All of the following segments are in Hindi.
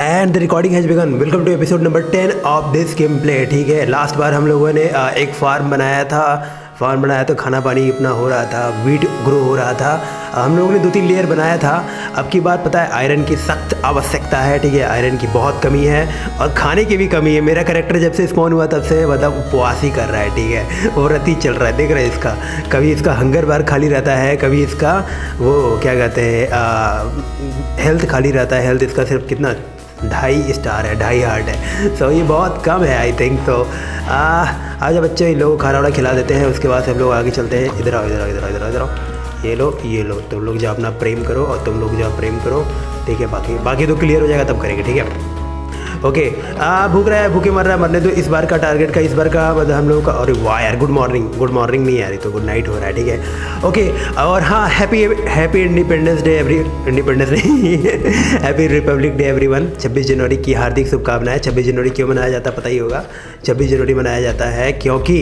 And the recording has begun welcome to episode number ten of this game play ठीक है? लास्ट बार हम लोगों ने एक फार्म बनाया था। फार्म बनाया तो खाना पानी अपना हो रहा था वीट ग्रो हो रहा था। हम लोगों ने दो तीन लेयर बनाया था। अब की बात पता है आयरन की सख्त आवश्यकता है, ठीक है? आयरन की बहुत कमी है और खाने की भी कमी है। मेरा करेक्टर जब से स्पॉन हुआ, तब से मतलब उपवास ही कर रहा है, ठीक है? वो रति चल रहा है, देख रहे हैं इसका। कभी इसका हंगर बार खाली रहता है, कभी इसका वो, क्या कहते हैं हेल्थ खाली रहता है। हेल्थ इसका सिर्फ़ कितना ढाई स्टार है ढाई हार्ट है। सो so, ये बहुत कम है आई थिंक तो। आज बच्चे इन लोगों को खाना वाना खिला देते हैं उसके बाद हम लोग आगे चलते हैं। इधर आओ इधर आओ इधर आओ इधर आओ इधर आओ। ये लो ये लो तुम लोग जो अपना प्रेम करो और तुम लोग जो प्रेम करो ठीक है बाकी बाकी तो क्लियर हो जाएगा तब करेंगे ठीक है? ओके भूख रहा है, भूखे मर रहा है, मरने दो, इस बार का टारगेट का, इस बार का मतलब हम लोगों का, और वाह यार गुड मॉर्निंग गुड मॉर्निंग नहीं यार तो गुड नाइट हो रहा है, ठीक है। ओके, और हाँ happy happy independence day every independence day happy republic day every one छब्बीस जनवरी की हार्दिक शुभकामनाएँ, छब्बीस जनवरी क्यों मनाया जाता पता ही होगा। छब्बीस जनवरी मनाया जाता है क्योंकि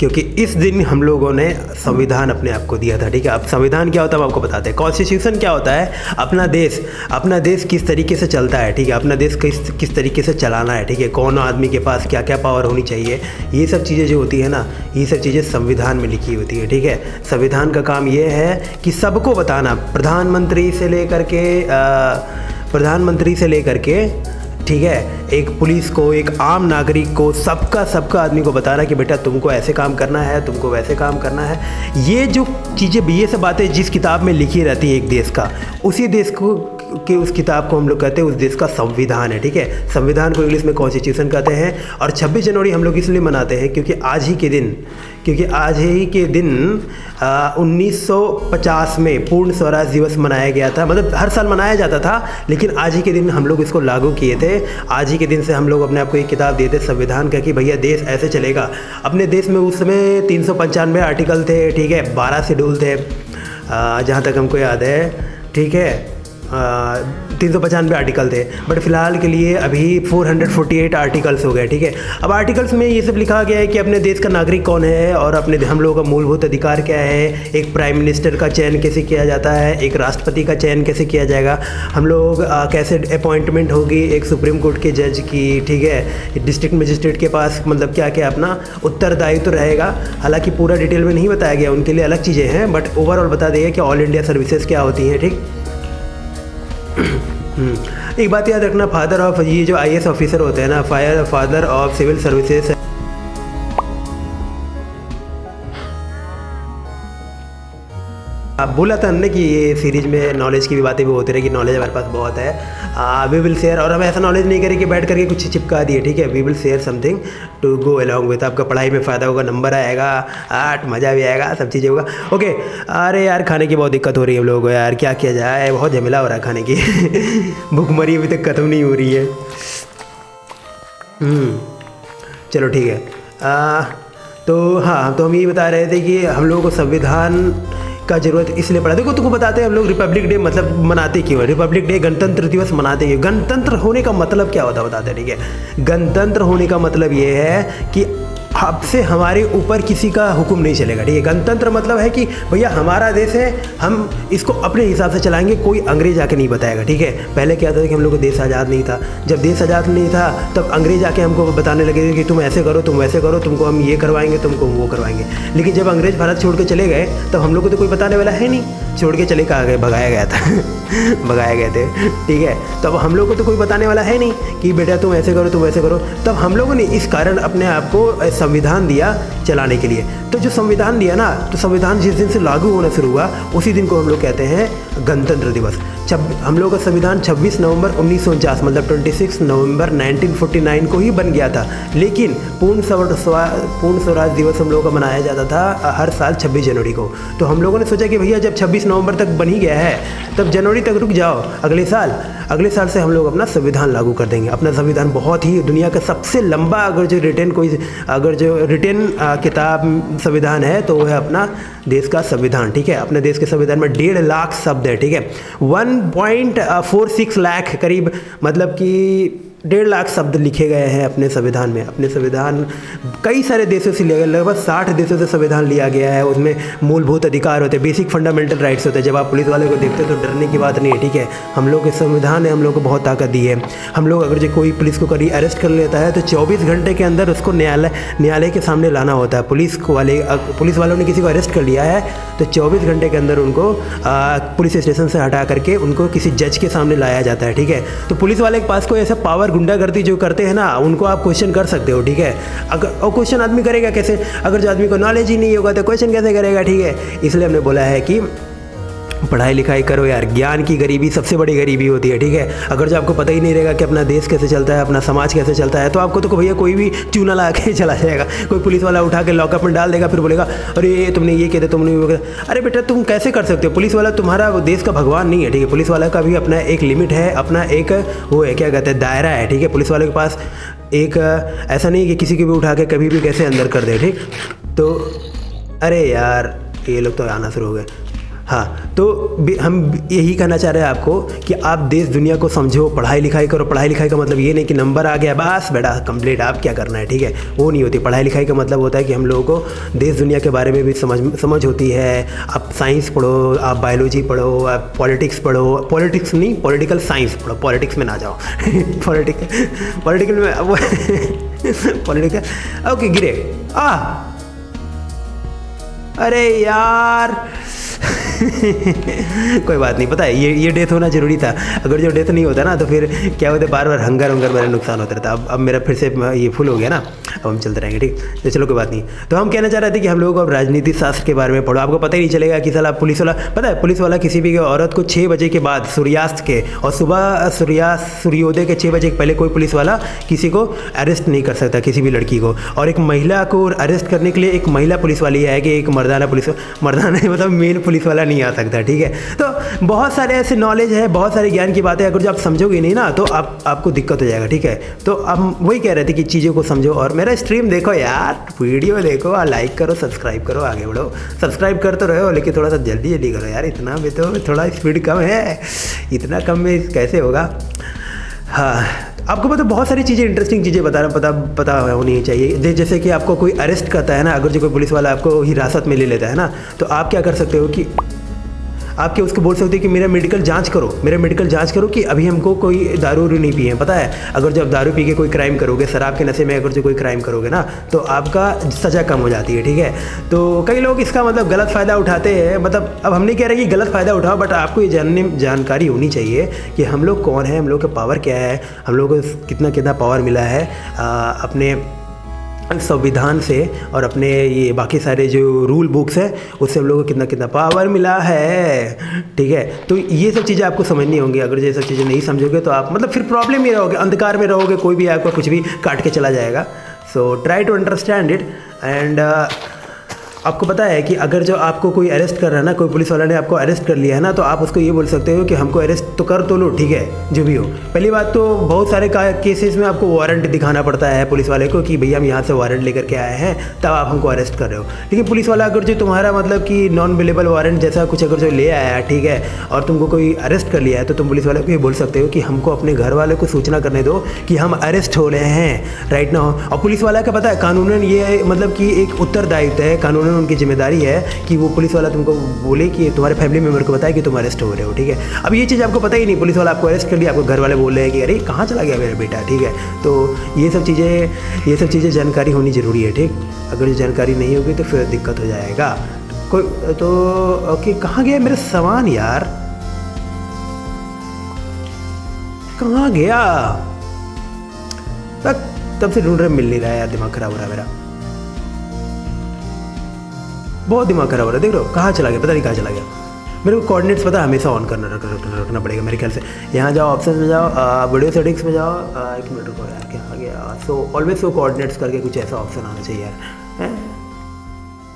क्योंकि इस दिन हम लोगों ने संविधान अपने आप को दिया था, ठीक है? अब संविधान क्या होता है हम आपको बताते हैं। कॉन्स्टिट्यूशन क्या होता है? अपना देश अपना देश किस तरीके से चलता है, ठीक है? अपना देश किस किस तरीके से चलाना है, ठीक है? कौन आदमी के पास क्या क्या पावर होनी चाहिए? ये सब चीज़ें जो होती है ना, ये सब चीज़ें संविधान में लिखी होती है, ठीक है? संविधान का काम ये है कि सबको बताना, प्रधानमंत्री से लेकर के प्रधानमंत्री से लेकर के ठीक है? एक पुलिस को, एक आम नागरिक को, सबका सबका आदमी को बता रहा है कि बेटा तुमको ऐसे काम करना है, तुमको वैसे काम करना है। ये जो चीज़ें, ये सब बातें जिस किताब में लिखी रहती है एक देश का, उसी देश को कि उस किताब को हम लोग कहते हैं उस देश का संविधान है ठीक है? संविधान को इंग्लिश में कॉन्स्टिट्यूशन कहते हैं और 26 जनवरी हम लोग इसलिए मनाते हैं क्योंकि आज ही के दिन क्योंकि आज ही के दिन आ, 1950 में पूर्ण स्वराज दिवस मनाया गया था। मतलब हर साल मनाया जाता था लेकिन आज ही के दिन हम लोग इसको लागू किए थे। आज ही के दिन से हम लोग अपने आप को एक किताब दिए थे संविधान का कि भैया देश ऐसे चलेगा। अपने देश में उस समय तीन आर्टिकल थे ठीक है? बारह शेड्यूल थे जहाँ तक हमको याद है ठीक है? तीन सौ पचानवे आर्टिकल थे बट फ़िलहाल के लिए अभी 448 आर्टिकल्स हो गए ठीक है अब आर्टिकल्स में ये सब लिखा गया है कि अपने देश का नागरिक कौन है और अपने हम लोगों का मूलभूत अधिकार क्या है एक प्राइम मिनिस्टर का चयन कैसे किया जाता है एक राष्ट्रपति का चयन कैसे किया जाएगा हम लोग आ, कैसे अपॉइंटमेंट होगी एक सुप्रीम कोर्ट के जज की ठीक है डिस्ट्रिक्ट मजिस्ट्रेट के पास मतलब क्या क्या अपना उत्तरदायित्व तो रहेगा हालाँकि पूरा डिटेल में नहीं बताया गया उनके लिए अलग चीज़ें हैं बट ओवरऑल बता देगा कि ऑल इंडिया सर्विसेज़ क्या होती हैं ठीक। एक बात याद रखना फादर ऑफ़ ये जो आई ऑफिसर होते हैं ना fire father of civil services बोला था हमने कि ये सीरीज़ में नॉलेज की भी बातें भी होती रहेगी नॉलेज हमारे पास बहुत है। वी विल शेयर और हम ऐसा नॉलेज नहीं करें कि बैठ करके कुछ चिपका दिए ठीक है? We will share something to go along with आपका पढ़ाई में फ़ायदा होगा नंबर आएगा आठ मज़ा भी आएगा सब चीज़ें होगा। ओके अरे यार खाने की बहुत दिक्कत हो रही है हम लोगों को यार क्या किया जाए? बहुत झमेला हो रहा है खाने की। भूखमरी अभी तक ख़त्म नहीं हो रही है। हम्म, चलो ठीक है। आ, तो हाँ तो हम ये बता रहे थे कि हम लोगों को संविधान का ज़रूरत इसलिए पड़ा। देखो, तुमको बताते हैं, हम लोग रिपब्लिक डे मतलब मनाते क्यों है? रिपब्लिक डे गणतंत्र दिवस मनाते क्यों गणतंत्र होने का मतलब क्या होता है, बताते ठीक है? गणतंत्र होने का मतलब ये है कि अब से हमारे ऊपर किसी का हुक्म नहीं चलेगा, ठीक है? गणतंत्र मतलब है कि भैया हमारा देश है, हम इसको अपने हिसाब से चलाएँगे, कोई अंग्रेज़ आके नहीं बताएगा, ठीक है? पहले क्या था कि हम लोग को देश आज़ाद नहीं था। जब देश आज़ाद नहीं था, तब अंग्रेज़ आके हमको बताने लगे थे कि तुम ऐसे करो, तुम वैसे करो, तुमको हम ये करवाएँगे, तुमको वो करवाएँगे। लेकिन जब अंग्रेज़ भारत छोड़ के चले गए, तब हम लोग को तो कोई बताने वाला है नहीं। छोड़ के चले कहा गए, भगाया गया था। भगाए गए थे, ठीक है? तो अब हम लोग को तो कोई बताने वाला है नहीं कि बेटा तुम ऐसे करो, तुम ऐसे करो। तब हम लोगों ने इस कारण अपने आप को संविधान दिया चलाने के लिए। तो जो संविधान दिया ना तो संविधान जिस दिन से लागू होना शुरू हुआ, उसी दिन को हम लोग कहते हैं गणतंत्र दिवस। छब हम लोग का संविधान 26 नवंबर उन्नीस सौ उनचास मतलब 26 नवंबर 1949 को ही बन गया था। लेकिन पूर्ण पूर्ण स्वराज दिवस हम लोगों का मनाया जाता था हर साल 26 जनवरी को। तो हम लोगों ने सोचा कि भैया जब 26 नवंबर तक बन ही गया है, तब जनवरी तक रुक जाओ। अगले साल अगले साल से हम लोग अपना संविधान लागू कर देंगे। अपना संविधान बहुत ही दुनिया का सबसे लंबा, अगर जो रिटर्न कोई अगर जो रिटर्न किताब संविधान है तो वह अपना देश का संविधान, ठीक है? अपने देश के संविधान में डेढ़ लाख शब्द है, ठीक है? One point four six lakh करीब मतलब कि डेढ़ लाख शब्द लिखे गए हैं अपने संविधान में। अपने संविधान, कई सारे देशों से लिया गया, लगभग साठ देशों से संविधान लिया गया है। उसमें मूलभूत अधिकार होते हैं बेसिक फंडामेंटल राइट्स होते। हैं जब आप पुलिस वाले को देखते हो तो डरने की बात नहीं है, ठीक है? हम लोग के संविधान ने हम लोग को बहुत ताकत दी है। हम लोग अगर जो कोई पुलिस को कभी अरेस्ट कर लेता है तो चौबीस घंटे के अंदर उसको न्यायालय न्यायालय के सामने लाना होता है। पुलिस वाले पुलिस वालों ने किसी को अरेस्ट कर लिया है तो चौबीस घंटे के अंदर उनको पुलिस स्टेशन से हटा करके उनको किसी जज के सामने लाया जाता है, ठीक है? तो पुलिस वाले के पास कोई ऐसा पावर गुंडागर्दी जो करते हैं ना, उनको आप क्वेश्चन कर सकते हो, ठीक है? अगर, और क्वेश्चन आदमी करेगा कैसे? अगर जो आदमी को नॉलेज ही नहीं होगा तो क्वेश्चन कैसे करेगा, ठीक है? इसलिए हमने बोला है कि पढ़ाई लिखाई करो यार। ज्ञान की गरीबी सबसे बड़ी गरीबी होती है, ठीक है? अगर जो आपको पता ही नहीं रहेगा कि अपना देश कैसे चलता है, अपना समाज कैसे चलता है तो आपको तो भैया कोई भी चूना ला के चला जाएगा। कोई पुलिस वाला उठा के लॉकअप में डाल देगा, फिर बोलेगा, अरे, ये तुमने ये कहते तुमने वो अरे बेटा, तुम कैसे कर सकते हो? पुलिस वाला तुम्हारा देश का भगवान नहीं है, ठीक है? पुलिस वाला का भी अपना एक लिमिट है, अपना एक वो है, क्या कहते हैं, दायरा है, ठीक है? पुलिस वाले के पास एक, ऐसा नहीं कि किसी को भी उठा के कभी भी कैसे अंदर कर दे, ठीक? तो अरे यार, ये लोग तो आना शुरू हो गए। हाँ तो हम यही कहना चाह रहे हैं आपको कि आप देश, दुनिया को समझो, पढ़ाई लिखाई करो। पढ़ाई लिखाई का मतलब ये नहीं कि नंबर आ गया, बस बेटा कंप्लीट आप क्या करना है, ठीक है? वो नहीं होती। पढ़ाई लिखाई का मतलब होता है कि हम लोगों को देश, दुनिया के बारे में भी समझ समझ होती है। आप साइंस पढ़ो, आप बायोलॉजी पढ़ो, आप पॉलिटिक्स पढ़ो। पॉलिटिक्स नहीं पॉलिटिकल साइंस पढ़ो। पॉलिटिक्स में ना जाओ। पॉलिटिकल पॉलिटिकल में पॉलिटिकल ओके गिरे आ! अरे यार! कोई बात नहीं, पता है, ये ये डेथ होना ज़रूरी था। अगर जो डेथ नहीं होता ना तो फिर क्या होता बार बार हंगर वंगर मेरा नुकसान होता रहता। अब अब मेरा फिर से ये फुल हो गया ना, अब हम चलते रहेंगे, ठीक? तो चलो कोई बात नहीं। तो हम कहना चाह रहे थे कि हम लोगों को अब राजनीति शास्त्र के बारे में पढ़ो। आपको पता ही नहीं चलेगा कि साला पुलिस वाला, पता है, पुलिस वाला किसी भी औरत को छः बजे के बाद सूर्यास्त के, और सुबह सूर्यास्त, सूर्योदय के छः बजे के पहले कोई पुलिस वाला किसी को अरेस्ट नहीं कर सकता, किसी भी लड़की को। और एक महिला को अरेस्ट करने के लिए एक महिला पुलिस वाली है कि एक मर्दाना पुलिस, मर्दाना मतलब मेन पुलिस वाला नहीं आ सकता, ठीक है? तो बहुत सारे ऐसे नॉलेज है, बहुत सारे ज्ञान की बातें अगर जो आप समझोगे नहीं ना तो आप, आपको दिक्कत हो जाएगा, ठीक है? तो हम वही कह रहे थे कि चीज़ों को समझो और मेरा स्ट्रीम देखो यार वीडियो देखो और लाइक करो सब्सक्राइब करो, आगे बढ़ो। सब्सक्राइब कर तो रहे, लेकिन थोड़ा सा जल्दी जल्दी करो यार, इतना में तो थोड़ा स्पीड कम है। इतना कम में कैसे होगा? हाँ आपको पता बहुत सारी चीज़ें इंटरेस्टिंग चीज़ें बता पता पता होनी चाहिए। जैसे कि आपको कोई अरेस्ट करता है ना, अगर जो कोई पुलिस वाला आपको हिरासत में ले लेता है ना तो आप क्या कर सकते हो कि आप क्या उसको बोल सकते हो कि मेरा मेडिकल जाँच करो? मेरा मेडिकल जाँच करो कि अभी हमको कोई दारू नहीं पिए हैं। पता है, अगर जब दारू पी के कोई क्राइम करोगे, शराब के नशे में अगर जो कोई क्राइम करोगे ना तो आपका सज़ा कम हो जाती है, ठीक है? तो कई लोग इसका मतलब गलत फ़ायदा उठाते हैं। मतलब अब हम नहीं कह रहे कि गलत फ़ायदा उठाओ बट आपको ये जानने, जानकारी होनी चाहिए कि हम लोग कौन है, हम लोग का पावर क्या है, हम लोग को कितना कितना पावर मिला है अपने संविधान से और अपने ये बाकी सारे जो रूल बुक्स हैं, उससे हम लोगों को कितना कितना पावर मिला है। ठीक है? तो ये सब चीज़ें आपको समझनी होंगी। अगर ये सब चीज़ें नहीं समझोगे तो आप मतलब फिर प्रॉब्लम ही रहोगे, अंधकार में रहोगे, कोई भी आपका कुछ भी काट के चला जाएगा। So try to understand it and आपको पता है कि अगर जो आपको कोई अरेस्ट कर रहा है ना, कोई पुलिस वाला ने आपको अरेस्ट कर लिया है ना तो आप उसको ये बोल सकते हो कि हमको अरेस्ट तो कर तो लो, ठीक है, जो भी हो। पहली बात तो बहुत सारे केसेस में आपको वारंट दिखाना पड़ता है पुलिस वाले को कि भैया हम यहाँ से वारंट लेकर के आए हैं, तब आप हमको अरेस्ट कर रहे हो। लेकिन पुलिस वाला अगर जो तुम्हारा मतलब कि नॉन अवेलेबल वारंट जैसा कुछ अगर जो ले आया, ठीक है, और तुमको कोई अरेस्ट कर लिया है तो तुम पुलिस वाले को ये बोल सकते हो कि हमको अपने घर वाले को सूचना करने दो कि हम अरेस्ट हो रहे हैं राइट ना और पुलिस वाला का पता है कानून ये मतलब कि एक उत्तरदायित्व है कानून उनकी ज़िम्मेदारी है कि वो पुलिस वाला तुमको बोले कि तुम्हारे फैमिली मेंबर को बताए कि तुम अरेस्ट हो रहे हो, ठीक है? अब ये चीज़ आपको पता ही नहीं, पुलिस वाला आपको अरेस्ट कर लिया आपको घर वाले बोल रहे हैं कि अरे, कहाँ चला गया मेरा बेटा, ठीक है? तो ये सब चीज़ें, ये सब चीज़ें जानकारी होनी ज़रूरी है, ठीक? अगर ये जानकारी नहीं होगी तो फिर दिक्कत हो जाएगा। कोई तो ओके, कहाँ गया मेरा सामान यार? कहाँ गया? तब से ढूंढ रहे मिल नहीं रहा है यार, दिमाग खराब हो रहा है मेरा। बहुत दिमाग खराब हो रहा है। देख लो कहाँ चला गया? पता नहीं कहाँ चला गया। मेरे को कोऑर्डिनेट्स पता है हमेशा ऑन करना रख, रख, रखना पड़ेगा मेरे ख्याल से। यहाँ जाओ ऑप्शन में जाओ वीडियो सेटिंग्स में जाओ एक मिनट रुको यार क्या आ गया? सो ऑलवेज सो कोऑर्डिनेट्स करके कुछ ऐसा ऑप्शन आना चाहिए यार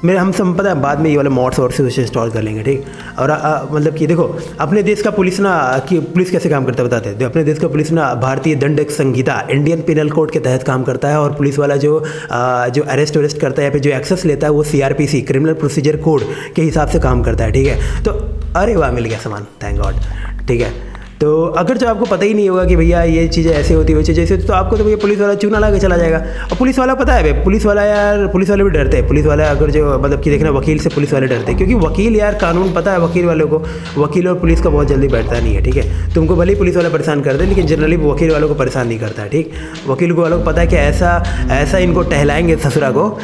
मेरे हम सब पता है बाद में ये वाले मॉड्स और से इंस्टॉल कर लेंगे ठीक? और मतलब कि देखो अपने देश का पुलिस ना कि पुलिस कैसे काम करता है बताते हैं। अपने देश का पुलिस ना भारतीय दंड संहिता इंडियन पिनल कोड के तहत काम करता है और पुलिस वाला जो आ, जो अरेस्ट वरेस्ट करता है या फिर जो एक्सेस लेता है वो सीआरपीसी क्रिमिनल प्रोसीजर कोड के हिसाब से काम करता है ठीक है? तो अरे वाह मिल गया सामान थैंक गॉड ठीक है? तो अगर जो आपको पता ही नहीं होगा कि भैया ये चीज़ें ऐसे होती है, वैसे जैसे तो आपको तो भैया पुलिस वाला चूना ला के चला जाएगा। और पुलिस वाला पता है भाई, पुलिस वाला यार, पुलिस वाले भी डरते हैं। पुलिस वाला अगर जो मतलब कि देखना, वकील से पुलिस वाले डरते हैं। क्योंकि वकील यार, कानून पता है वकील वालों को। वकील और पुलिस का बहुत जल्दी बैठता नहीं है, ठीक है? तुमको भले ही पुलिस वाला परेशान कर दे, लेकिन जनरली वकील वालों को परेशान नहीं करता ठीक? वकील वालों को पता है कि ऐसा ऐसा इनको टहलाएँगे ससुरा को।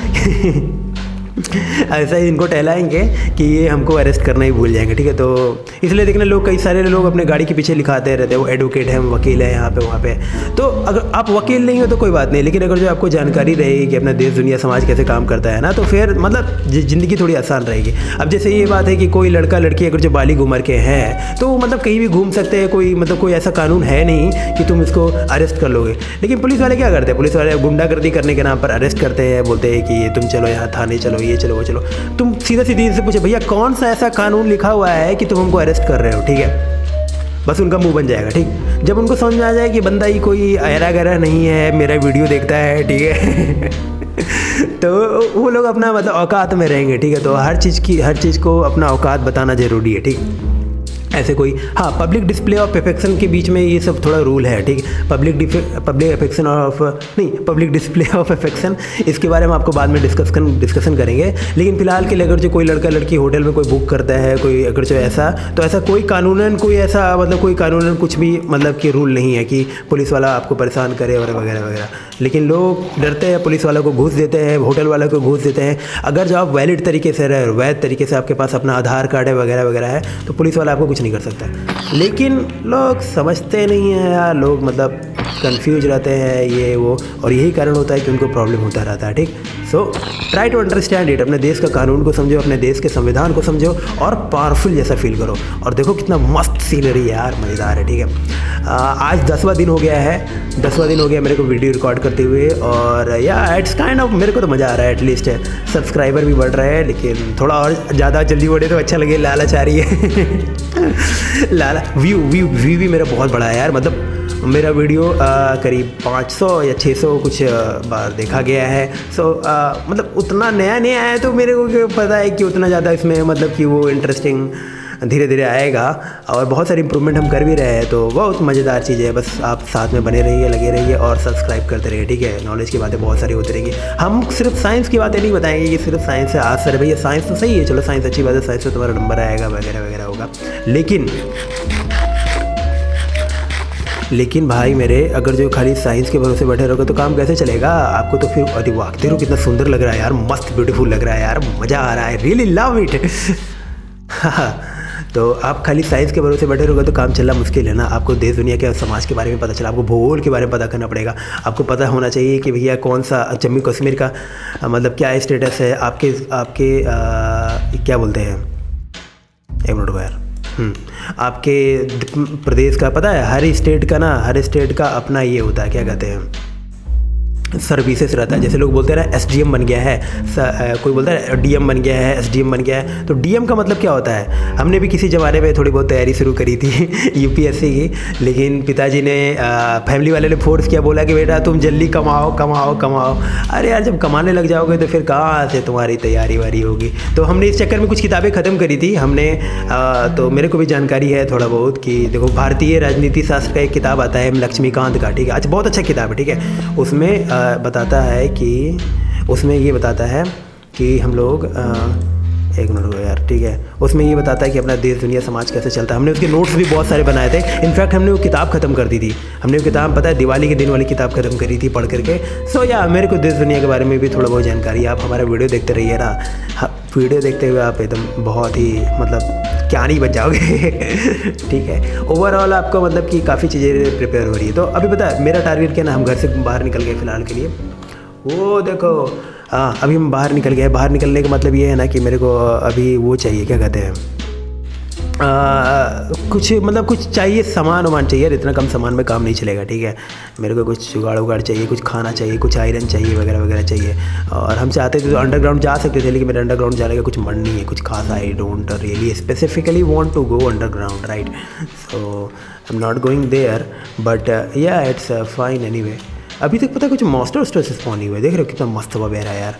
ऐसा ही इनको टहलाएँगे कि ये हमको अरेस्ट करना ही भूल जाएँगे, ठीक है? तो इसलिए देखना लोग, कई सारे लोग अपने गाड़ी के पीछे लिखाते रहते हैं, वो एडवोकेट हैं वकील है यहाँ पे, वहाँ पे। तो अगर आप वकील नहीं हो तो कोई बात नहीं, लेकिन अगर जो आपको जानकारी रहेगी कि अपना देश, दुनिया, समाज कैसे काम करता है ना तो फिर मतलब ज़िंदगी थोड़ी आसान रहेगी। अब जैसे ये बात है कि कोई लड़का, लड़की अगर जो बालिग उम्र के हैं तो मतलब कहीं भी घूम सकते हैं, कोई मतलब कोई ऐसा कानून है नहीं कि तुम इसको अरेस्ट कर लोगे। लेकिन पुलिस वाले क्या करते हैं? पुलिस वाले गुंडागर्दी करने के नाम पर अरेस्ट करते हैं, बोलते हैं कि तुम चलो यहाँ थाने चलो ये चलो, वो चलो। तुम सीधा सीधी इनसे पूछे, भैया कौन सा ऐसा कानून लिखा हुआ है कि तुम हमको अरेस्ट कर रहे हो? ठीक है? बस उनका मुँह बन जाएगा, ठीक? जब उनको समझ में आ जाए कि बंदा ही कोई अरा गहरा नहीं है, मेरा वीडियो देखता है, ठीक है? तो वो लोग अपना मतलब औकात में रहेंगे, ठीक है? तो हर चीज़ की, हर चीज़ को अपना औकात बताना ज़रूरी है, ठीक? ऐसे कोई हाँ पब्लिक डिस्प्ले ऑफ़ अफेक्शन के बीच में ये सब थोड़ा रूल है, ठीक? पब्लिक पब्लिक अफेक्शन ऑफ़ नहीं पब्लिक डिस्प्ले ऑफ़ अफेक्शन इसके बारे में आपको बाद में डिस्कशन डिस्कशन करेंगे। लेकिन फ़िलहाल के लिए अगर जो कोई लड़का लड़की होटल में कोई बुक करता है, कोई अगर जो ऐसा तो ऐसा कोई कानूनन, कोई ऐसा मतलब कोई कानूनन कुछ भी मतलब कि रूल नहीं है कि पुलिस वाला आपको परेशान करे वगैरह वगैरह। लेकिन लोग डरते हैं, पुलिस वालों को घूस देते हैं, होटल वालों को घूस देते हैं। अगर जो आप वैलिड तरीके से रहे, वैध तरीके से आपके पास अपना आधार कार्ड है, वगैरह वगैरह है तो पुलिस वाला आपको कुछ नहीं कर सकता। लेकिन लोग समझते नहीं हैं यार, लोग मतलब कन्फ्यूज़ रहते हैं, ये, वो, और यही कारण होता है कि उनको प्रॉब्लम होता रहता है, ठीक? So try to understand it अपने देश का कानून को समझो, अपने देश के संविधान को समझो और पावरफुल जैसा फील करो। और देखो कितना मस्त सीनरी है यार, मज़ेदार है, ठीक है? आज दसवा दिन हो गया है। दसवा दिन हो गया मेरे को वीडियो रिकॉर्ड करते हुए और या इट्स काइंड ऑफ़ मेरे को तो मज़ा आ रहा है एटलीस्ट सब्सक्राइबर भी बढ़ रहे हैं, लेकिन थोड़ा और ज़्यादा जल्दी बढ़े तो अच्छा लगे लालच आ रही है लाला व्यू व्यू व्यू भी मेरा बहुत बड़ा है यार मतलब मेरा वीडियो आ, करीब 500 या 600 कुछ बार देखा गया है। सो मतलब उतना नया नया है तो मेरे को पता है कि उतना ज़्यादा इसमें मतलब कि वो इंटरेस्टिंग धीरे धीरे आएगा और बहुत सारी इंप्रूवमेंट हम कर भी रहे हैं तो बहुत मज़ेदार चीज़ है। बस आप साथ में बने रहिए लगे रहिए और सब्सक्राइब करते रहिए ठीक है? नॉलेज की बातें बहुत सारी होती रहेंगी। हम सिर्फ़ साइंस की बातें नहीं बताएँगे कि सिर्फ़ साइंस से आज सर भैया साइंस तो सही है चलो साइंस अच्छी बात है साइंस में तुम्हारा नंबर आएगा वगैरह वगैरह होगा। लेकिन लेकिन भाई मेरे अगर जो खाली साइंस के भरोसे बैठे रहोगे तो काम कैसे चलेगा? आपको तो फिर अरे वाह देखो कितना सुंदर लग रहा है यार मस्त ब्यूटीफुल लग रहा है यार मज़ा आ रहा है रियली लव इट तो आप खाली साइंस के भरोसे बैठे रहोगे तो काम चलना मुश्किल है ना? आपको देश दुनिया के समाज के बारे में पता चला आपको भूगोल के बारे में पता करना पड़ेगा। आपको पता होना चाहिए कि भैया कौन सा जम्मू कश्मीर का मतलब क्या स्टेटस है? आपके आपके आ, क्या बोलते हैं? एक मिनट यार। हम्म, आपके प्रदेश का, पता है, हर स्टेट का ना, हर स्टेट का अपना ये होता है, क्या कहते हैं? सर्विसेज़ रहता है। जैसे लोग बोलते हैं ना एस बन गया है स, कोई बोलता है डीएम बन गया है एसडीएम बन गया है। तो डीएम का मतलब क्या होता है? हमने भी किसी ज़माने में थोड़ी बहुत तैयारी शुरू करी थी यूपीएससी की लेकिन पिताजी ने आ, फैमिली वाले ने फोर्स किया बोला कि बेटा तुम जल्दी कमाओ कमाओ कमाओ। अरे यार जब कमाने लग जाओगे तो फिर कहाँ से तुम्हारी तैयारी वारी होगी? तो हमने इस चक्कर में कुछ किताबें ख़त्म करी थी। हमने आ, तो मेरे को भी जानकारी है थोड़ा बहुत कि देखो भारतीय राजनीति शास्त्र का एक किताब आता है लक्ष्मीकांत का। ठीक है अच्छा बहुत अच्छा किताब है ठीक है? उसमें आ, बताता है कि उसमें ये बताता है कि हम लोग एक मिनट हो यार ठीक है। उसमें ये बताता है कि अपना देश दुनिया समाज कैसे चलता है। हमने उसके नोट्स भी बहुत सारे बनाए थे। इनफैक्ट हमने वो किताब ख़त्म कर दी थी। हमने वो किताब पता है दिवाली के दिन वाली किताब ख़त्म करी थी पढ़ करके। सो so, या मेरे को देश दुनिया के बारे में भी थोड़ा बहुत जानकारी आप हमारा वीडियो देखते रहिए ना वीडियो देखते हुए आप एकदम बहुत ही मतलब क्या नहीं बन जाओगे। ठीक है। ओवरऑल आपको मतलब कि काफ़ी चीज़ें प्रिपेयर हो रही है। तो अभी पता है, मेरा टारगेट क्या ना, हम घर से बाहर निकल गए फ़िलहाल के लिए। वो देखो हाँ अभी हम बाहर निकल गए। बाहर निकलने का मतलब ये है ना कि मेरे को अभी वो चाहिए, क्या कहते हैं? आ, कुछ मतलब कुछ चाहिए सामान वामान चाहिए यार इतना कम सामान में काम नहीं चलेगा ठीक है? मेरे को कुछ जुगाड़ उगाड़ चाहिए कुछ खाना चाहिए कुछ आयरन चाहिए वगैरह वगैरह चाहिए। और हम चाहते थे तो अंडरग्राउंड जा सकते थे लेकिन मेरे अंडरग्राउंड जाने का कुछ मन नहीं है कुछ खास I don't really specifically want to go underground right so I am not going there but yeah it's fine any अभी तक पता कुछ मास्टर स्टोर से स्पॉन नहीं हुए। देख रहे हो कितना मस्त हुआ बेरा यार।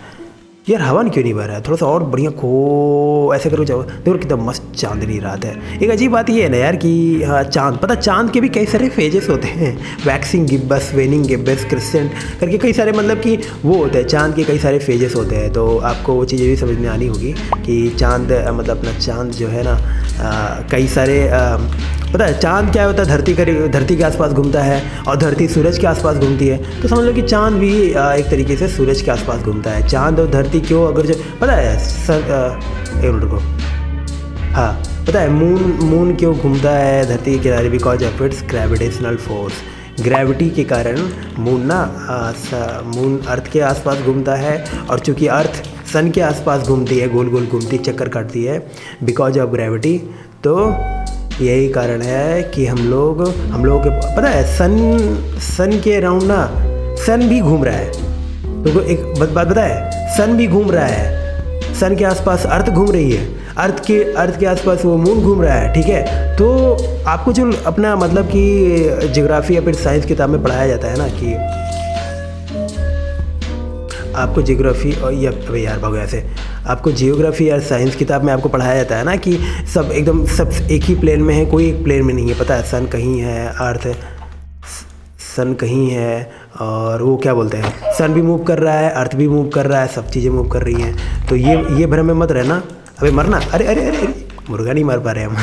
यार हवन क्यों नहीं बह रहा है? थोड़ा सा और बढ़िया खो ऐसे करो जाओ। देखो कितना मस्त चांदनी रात है। एक अजीब बात ये है ना यार कि हाँ चाँद पता चाँद के भी कई सारे फेजेस होते हैं। Waxing gibbous waning gibbous crescent करके कई सारे मतलब कि वो होते हैं। चाँद के कई सारे फेजेस होते हैं। तो आपको वो चीज़ें भी समझ में आनी होगी कि चाँद मतलब अपना चाँद जो है ना कई सारे आ, पता है, चाँद क्या होता है, धरती कर धरती के आसपास घूमता है और धरती सूरज के आसपास घूमती है। तो समझ लो कि चाँद भी एक तरीके से सूरज के आसपास घूमता है। चाँद और धरती क्यों अगर जो, पता है, सर एक मिनट को हाँ पता है मून मून क्यों घूमता है? धरती के किनारे because of its gravitational force gravity के कारण मून ना मून अर्थ के आसपास घूमता है और चूँकि अर्थ सन के आसपास घूमती है गोल गोल घूमती, चक्कर काटती है बिकॉज़ ऑफ़ ग्रेविटी तो यही कारण है कि हम लोग, हम लोगों के, पता है, सन सन के अराउंड ना, सन भी घूम रहा है। तो एक बात पता है सन भी घूम रहा है। सन के आसपास अर्थ घूम रही है। अर्थ के अर्थ के आसपास वो मून घूम रहा है, ठीक है? तो आपको जो अपना मतलब कि जियोग्राफी या फिर साइंस किताब में पढ़ाया जाता है ना कि आपको जियोग्राफी और, या अभी यार, भागो ऐसे। आपको जियोग्राफी या साइंस किताब में आपको पढ़ाया जाता है ना कि सब एकदम सब एक ही प्लेन में है कोई एक प्लेन में नहीं है। पता है सन कहीं है अर्थ सन कहीं है और वो क्या बोलते हैं? सन भी मूव कर रहा है अर्थ भी मूव कर रहा है सब चीज़ें मूव कर रही हैं। तो ये ये भ्रम में मत रहना। अबे मरना। अरे अरे अरे, अरे। मुर्गा नहीं मार पा रहे हम।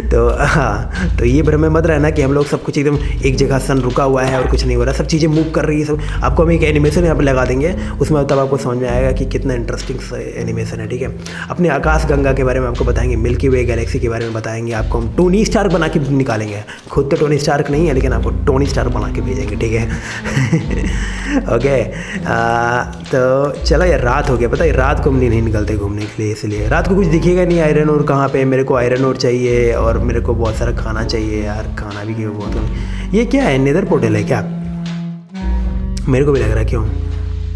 तो हाँ तो ये भ्रम में मत रहना कि हम लोग सब कुछ एकदम एक जगह सन रुका हुआ है और कुछ नहीं हो रहा। सब चीज़ें मूव कर रही है, सब आपको हम एक एनिमेशन यहाँ पर लगा देंगे। उसमें तब आपको समझ में आएगा कि कितना इंटरेस्टिंग एनिमेशन है, ठीक है? अपने आकाश गंगा के बारे में आपको बताएँगे मिल्की वे गैलेक्सी के बारे में बताएँगे आपको। हम टोनी स्टार बना के निकालेंगे। खुद तो टोनी स्टार्क नहीं है, लेकिन आपको टोनी स्टार बना के भेजेंगे, ठीक है? ओके तो चलो यार, रात हो गया। पता है, रात को हम नहीं निकलते घूमने के लिए, इसलिए। रात को कुछ दिखेगा नहीं आयरन और कहाँ पे मेरे को आयरन और चाहिए और मेरे को बहुत सारा खाना चाहिए यार, खाना भी क्यों बहुत ये क्या है नेदर पोर्टल है क्या? मेरे को भी लग रहा है क्यों?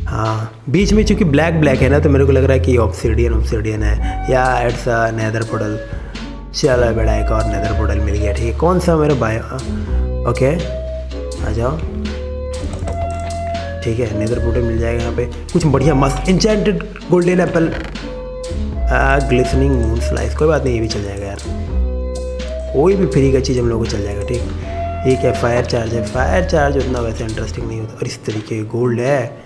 हाँ बीच में चूँकि ब्लैक ब्लैक है ना तो मेरे को लग रहा है कि ऑप्सीडियन ऑप्सीडियन है। या इट्स अ नेदर पोर्टल चलो बेटा, एक और नेदर पोर्टल मिल गया, ठीक है। कौन सा मेरा बायो ओके आ जाओ। ठीक है नेदर पोर्टल मिल जाएगा यहाँ पे। कुछ बढ़िया, मस्त enchanted golden apple glistening moon slice कोई बात नहीं ये भी चल जाएगा यार। कोई भी फ्री का चीज़ हम लोग को चल जाएगा ठीक? ये क्या फायर चार्ज है। फायर चार्ज उतना वैसे इंटरेस्टिंग नहीं होता। और इस तरीके गोल्ड है।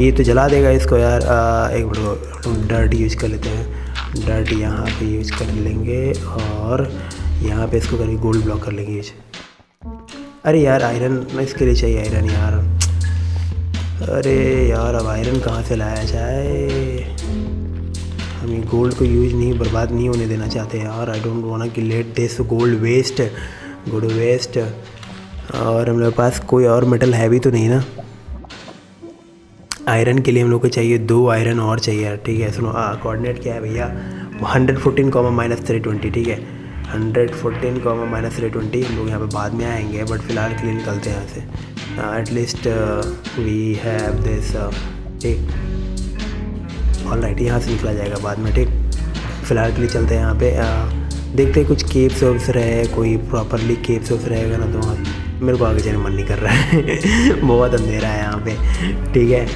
ये तो जला देगा इसको यार। आ, एक मिनट डर्ट यूज़ कर लेते हैं। डर्ट यहाँ पे यूज़ कर लेंगे और यहाँ पे इसको करके गोल्ड ब्लॉक कर लेंगे। यूज़ अरे यार आयरन इसके लिए चाहिए आयरन यार। अरे यार अब आयरन कहाँ से लाया जाए? गोल्ड को यूज़ नहीं, बर्बाद नहीं होने देना चाहते यार आई डोंट वांट कि let this gold waste good waste और हम लोग पास कोई और मेटल है भी तो नहीं ना। आयरन के लिए हम लोग को चाहिए, दो आयरन और चाहिए, ठीक है? सुनो हाँ कोऑर्डिनेट क्या है भैया? Hundred fourteen comma minus three twenty ठीक है? Hundred fourteen comma minus three twenty हम लोग यहाँ पे बाद में आएँगे बट फ़िलहाल के लिए निकलते हैं यहाँ से। At least we have this ठीक। ऑल राइट यहाँ से निकला जाएगा बाद में ठीक? फ़िलहाल के लिए चलते हैं यहाँ पे। देखते हैं कुछ केप्स वेप्स रहे कोई प्रॉपरली केप्स वेप्स रहेगा ना तो वहाँ। मेरे को आगे जाने मन नहीं कर रहा है। बहुत अंधेरा है यहाँ पे ठीक है?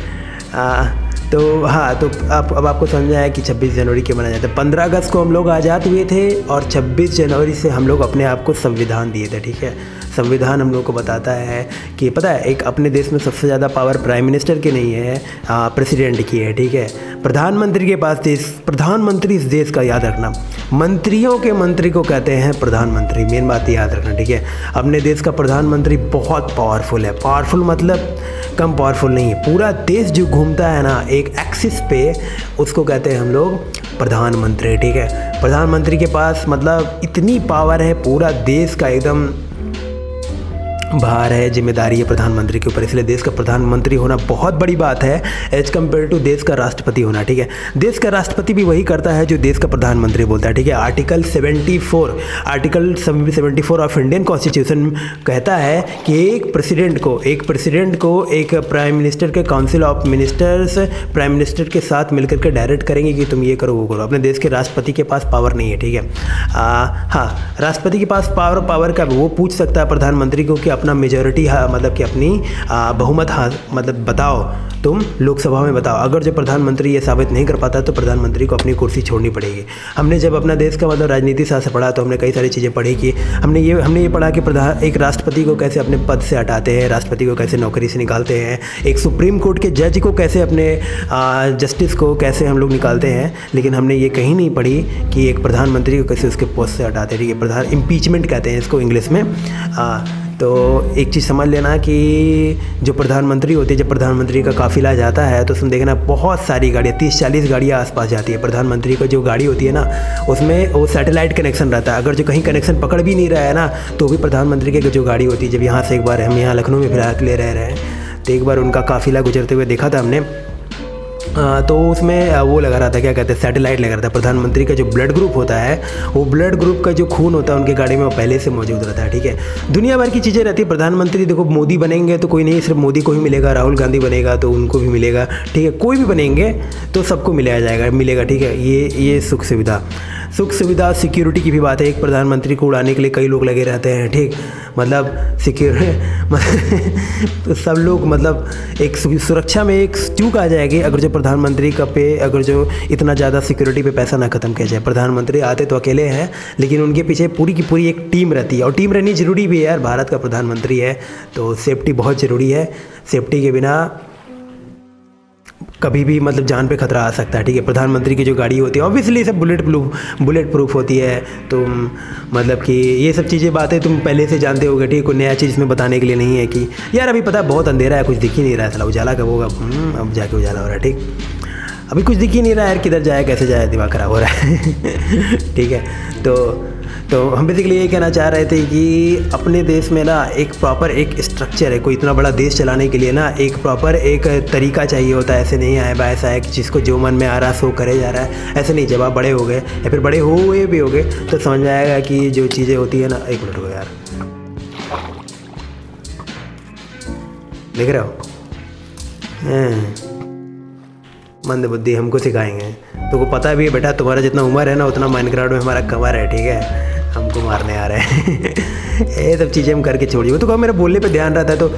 आ, तो हाँ तो आप अब आपको समझ आया कि 26 जनवरी क्यों मनाया जाता है। पंद्रह अगस्त को हम लोग आज़ाद हुए थे और 26 जनवरी से हम लोग अपने आप को संविधान दिए थे ठीक है? संविधान हम लोग को बताता है कि पता है, एक अपने देश में सबसे ज़्यादा पावर प्राइम मिनिस्टर की नहीं है प्रेसिडेंट की है, ठीक है? प्रधानमंत्री के पास देश, प्रधानमंत्री इस देश का याद रखना। मंत्रियों के मंत्री को कहते हैं प्रधानमंत्री मेन बात याद रखना, ठीक है? अपने देश का प्रधानमंत्री बहुत पावरफुल है। पावरफुल मतलब कम पावरफुल नहीं है। पूरा देश जो घूमता है ना, एक एक्सिस पे, उसको कहते हैं हम लोग प्रधानमंत्री, ठीक है? प्रधानमंत्री के पास मतलब इतनी पावर है, पूरा देश का एकदम भार है, ज़िम्मेदारी है प्रधानमंत्री के ऊपर। इसलिए देश का प्रधानमंत्री होना बहुत बड़ी बात है एज कंपेयर टू देश का राष्ट्रपति होना, ठीक है? देश का राष्ट्रपति भी वही करता है जो देश का प्रधानमंत्री बोलता है, ठीक है? Article 74 article 74 of Indian constitution कहता है कि एक प्रेसिडेंट को, एक प्रेसिडेंट को एक प्राइम मिनिस्टर के council of ministers prime minister के साथ मिलकर के डायरेक्ट करेंगे कि तुम ये करो, वो करो। अपने देश के राष्ट्रपति के पास पावर नहीं है, ठीक है? हाँ राष्ट्रपति के पास पावर पावर का वो पूछ सकता है प्रधानमंत्री को कि अपना मेजोरिटी मतलब कि अपनी बहुमत मतलब बताओ, तुम लोकसभा में बताओ। अगर जो प्रधानमंत्री ये साबित नहीं कर पाता तो प्रधानमंत्री को अपनी कुर्सी छोड़नी पड़ेगी। हमने जब अपना देश का मतलब राजनीति शास्त्र पढ़ा तो हमने कई सारी चीज़ें पढ़ी कि हमने ये हमने ये पढ़ा कि प्रधान एक राष्ट्रपति को कैसे अपने पद से हटाते हैं, राष्ट्रपति को कैसे नौकरी से निकालते हैं, एक सुप्रीम कोर्ट के जज को कैसे अपने जस्टिस को कैसे हम लोग निकालते हैं। लेकिन हमने ये कहीं नहीं पढ़ी कि एक प्रधानमंत्री को कैसे उसके पोस्ट से हटाते हैं। ठीक है प्रधान इम्पीचमेंट कहते हैं इसको इंग्लिश में। तो एक चीज़ समझ लेना कि जो प्रधानमंत्री होते हैं, जब प्रधानमंत्री का काफिला जाता है तो उसमें देखना बहुत सारी गाड़ियाँ तीस चालीस गाड़ियाँ आसपास जाती है। प्रधानमंत्री का जो गाड़ी होती है ना, उसमें वो सैटेलाइट कनेक्शन रहता है। अगर जो कहीं कनेक्शन पकड़ भी नहीं रहा है ना तो भी प्रधानमंत्री की जो गाड़ी होती है, जब यहाँ से एक बार हम यहाँ लखनऊ में फ़िलहाल लिए रह रहे हैं तो एक बार उनका काफिला गुजरते हुए देखा था हमने तो उसमें वो लगा रहा था, क्या कहते हैं सैटेलाइट लगा रहा था, प्रधानमंत्री का जो ब्लड ग्रुप होता है, वो ब्लड ग्रुप का जो खून होता है, उनके गाड़ी में वो पहले से मौजूद रहता है, ठीक है। दुनिया भर की चीज़ें रहती है, प्रधानमंत्री, देखो, मोदी बनेंगे तो कोई नहीं, सिर्फ़ मोदी को ही मिलेगा, राहुल गांधी बनेगा तो उनको भी मिलेगा, ठीक है, कोई भी बनेंगे तो सबको मिलाया जाएगा, मिलेगा, ठीक है, ये ये सुख सुविधा। सुख सुविधा सिक्योरिटी की भी बात है। एक प्रधानमंत्री को उड़ाने के लिए कई लोग लगे रहते हैं, ठीक? मतलब सिक्योर तो सब लोग मतलब एक सुरक्षा में एक चूक आ जाएगी अगर जो प्रधानमंत्री का पे, अगर जो इतना ज़्यादा सिक्योरिटी पे पैसा ना ख़त्म किया जाए। प्रधानमंत्री आते तो अकेले हैं, लेकिन उनके पीछे पूरी की पूरी एक टीम रहती है। और टीम रहनी ज़रूरी भी है यार, भारत का प्रधानमंत्री है तो सेफ्टी बहुत ज़रूरी है। सेफ्टी के बिना कभी भी मतलब जान पे खतरा आ सकता है ठीक है? प्रधानमंत्री की जो गाड़ी होती है ऑब्वियसली सब बुलेट प्रूफ बुलेट प्रूफ होती है। तो मतलब कि ये सब चीज़ें बातें तुम पहले से जानते होगे ठीक है? कोई नया चीज़ इसमें बताने के लिए नहीं है कि यार अभी पता है बहुत अंधेरा है कुछ दिख ही नहीं रहा है उजाला कब होगा? हम्म, अब जाके उजाला हो रहा है ठीक? अभी कुछ दिख ही नहीं रहा है यार किधर जाए कैसे जाए दिमाग खराब हो रहा है ठीक है? तो तो हम बेसिकली ये कहना चाह रहे थे कि अपने देश में ना एक प्रॉपर एक स्ट्रक्चर है। कोई इतना बड़ा देश चलाने के लिए ना एक प्रॉपर एक तरीका चाहिए होता है। ऐसे नहीं आए बा ऐसा है कि जिसको जो मन में आ रहा सो करे जा रहा है। ऐसे नहीं, जब आप बड़े हो गए या फिर बड़े हुए भी हो गए तो समझ आएगा कि जो चीज़ें होती है ना, एक मिनट हो यार। देख रहे हो? हाँ। मंद बुद्धि हमको सिखाएँगे। तो को पता भी है बेटा तुम्हारा जितना उम्र है ना उतना माइंड में हमारा कमर है ठीक है? हमको मारने आ रहे हैं। ये सब चीज़ें हम करके छोड़िए तो कहो मेरे बोलने पे ध्यान रहता है तो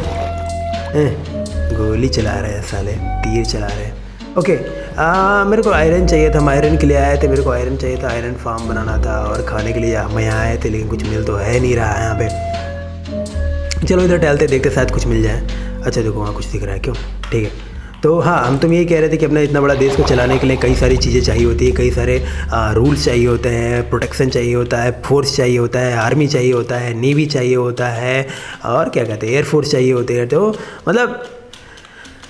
गोली चला रहे हैं साले तीर चला रहे हैं। ओके आ, मेरे को आयरन चाहिए था हम आयरन के लिए आए थे मेरे को आयरन चाहिए था आयरन फार्म बनाना था और खाने के लिए हम यहाँ आए थे लेकिन कुछ मिल तो है नहीं रहा है यहाँ पे। चलो इधर टहलते देखते शायद कुछ मिल जाए। अच्छा देखो वहाँ कुछ दिख रहा है क्यों? ठीक है। तो हाँ हम तुम यही कह रहे थे कि अपना इतना बड़ा देश को चलाने के लिए कई सारी चीज़ें चाहिए होती है, कई सारे रूल्स चाहिए होते हैं प्रोटेक्शन चाहिए होता है फोर्स चाहिए होता है आर्मी चाहिए होता है नेवी चाहिए होता है, और क्या कहते हैं एयरफोर्स चाहिए होते हैं। तो मतलब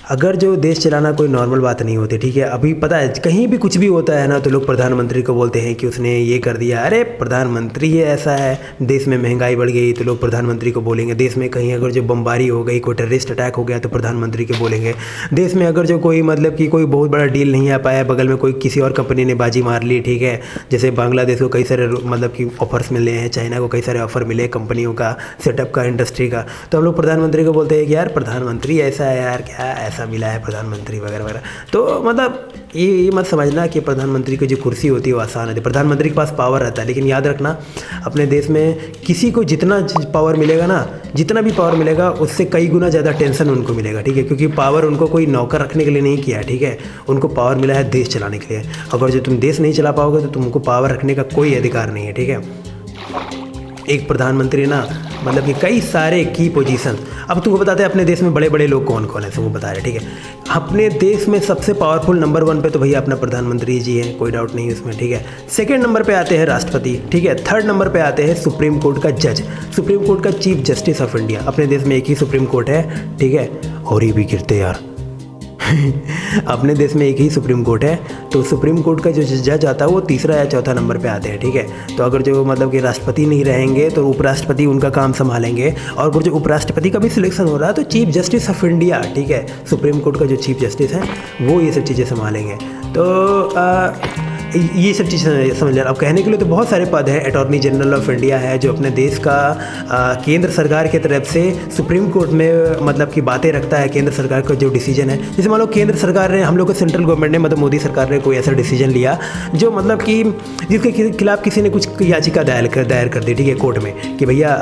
अगर जो देश चलाना कोई नॉर्मल बात नहीं होती, ठीक है? अभी पता है, कहीं भी कुछ भी होता है ना तो लोग प्रधानमंत्री को बोलते हैं कि उसने ये कर दिया। अरे, प्रधानमंत्री ही, ऐसा है। देश में महँगाई बढ़ गई तो लोग प्रधानमंत्री को बोलेंगे। देश में कहीं अगर जो बम्बारी हो गई, कोई टेररिस्ट अटैक हो गया तो प्रधानमंत्री को बोलेंगे। देश में अगर जो कोई मतलब कि कोई बहुत बड़ा डील नहीं आ पाया, बगल में कोई किसी और कंपनी ने बाजी मार ली, ठीक है? जैसे बांग्लादेश को कई सारे मतलब कि ऑफर्स मिले हैं, चाइना को कई सारे ऑफ़र मिले कंपनियों का सेटअप का इंडस्ट्री का। तो हम लोग प्रधानमंत्री को बोलते हैं कि, यार, प्रधानमंत्री ऐसा है यार, क्या ऐसा मिला है प्रधानमंत्री वगैरह वगैरह। तो मतलब ये ये मत समझना कि प्रधानमंत्री की जो कुर्सी होती है वो आसान होती है। प्रधानमंत्री के पास पावर रहता है, लेकिन याद रखना, अपने देश में किसी को जितना पावर मिलेगा ना, जितना भी पावर मिलेगा, उससे कई गुना ज़्यादा टेंशन उनको मिलेगा, ठीक है? क्योंकि पावर उनको कोई नौकर रखने के लिए नहीं किया ठीक है? उनको पावर मिला है देश चलाने के लिए। अगर जो तुम देश नहीं चला पाओगे तो तुमको पावर रखने का कोई अधिकार नहीं है, ठीक है? एक प्रधानमंत्री ना मतलब कि कई सारे की पोजीशन अब तुमको बताते हैं अपने देश में बड़े बड़े लोग कौन कौन है, तुमको बता रहे ठीक है? अपने देश में सबसे पावरफुल नंबर वन पे तो भैया अपना प्रधानमंत्री जी हैं, कोई डाउट नहीं उसमें, ठीक है? सेकेंड नंबर पे आते हैं राष्ट्रपति, ठीक है? थर्ड नंबर पे आते हैं सुप्रीम कोर्ट का जज सुप्रीम कोर्ट का चीफ जस्टिस ऑफ़ इंडिया अपने देश में एक ही सुप्रीम कोर्ट है, ठीक है? और ही भी गिरते यार। अपने देश में एक ही सुप्रीम कोर्ट है तो सुप्रीम कोर्ट का जो जज आता है वो तीसरा या चौथा नंबर पे आते हैं ठीक है? तो अगर जो मतलब कि राष्ट्रपति नहीं रहेंगे तो उपराष्ट्रपति उनका काम संभालेंगे। और अगर जो उपराष्ट्रपति का भी सिलेक्शन हो रहा है तो चीफ जस्टिस ऑफ़ इंडिया ठीक है? सुप्रीम कोर्ट का जो चीफ जस्टिस है वो ये सब चीज़ें संभालेंगे। तो आ, ये सब चीज़ें समझ लेना। अब कहने के लिए तो बहुत सारे पद हैं। अटॉर्नी जनरल ऑफ़ इंडिया है जो अपने देश का आ, केंद्र सरकार की तरफ़ से सुप्रीम कोर्ट में मतलब की बातें रखता है केंद्र सरकार का जो डिसीज़न है। जैसे मान लो केंद्र सरकार ने हम लोग को सेंट्रल गवर्नमेंट ने मतलब मोदी सरकार ने कोई ऐसा डिसीज़न लिया जो मतलब कि जिसके खिलाफ किसी ने कुछ याचिका दायर कर दायर कर दी ठीक है कोर्ट में कि भैया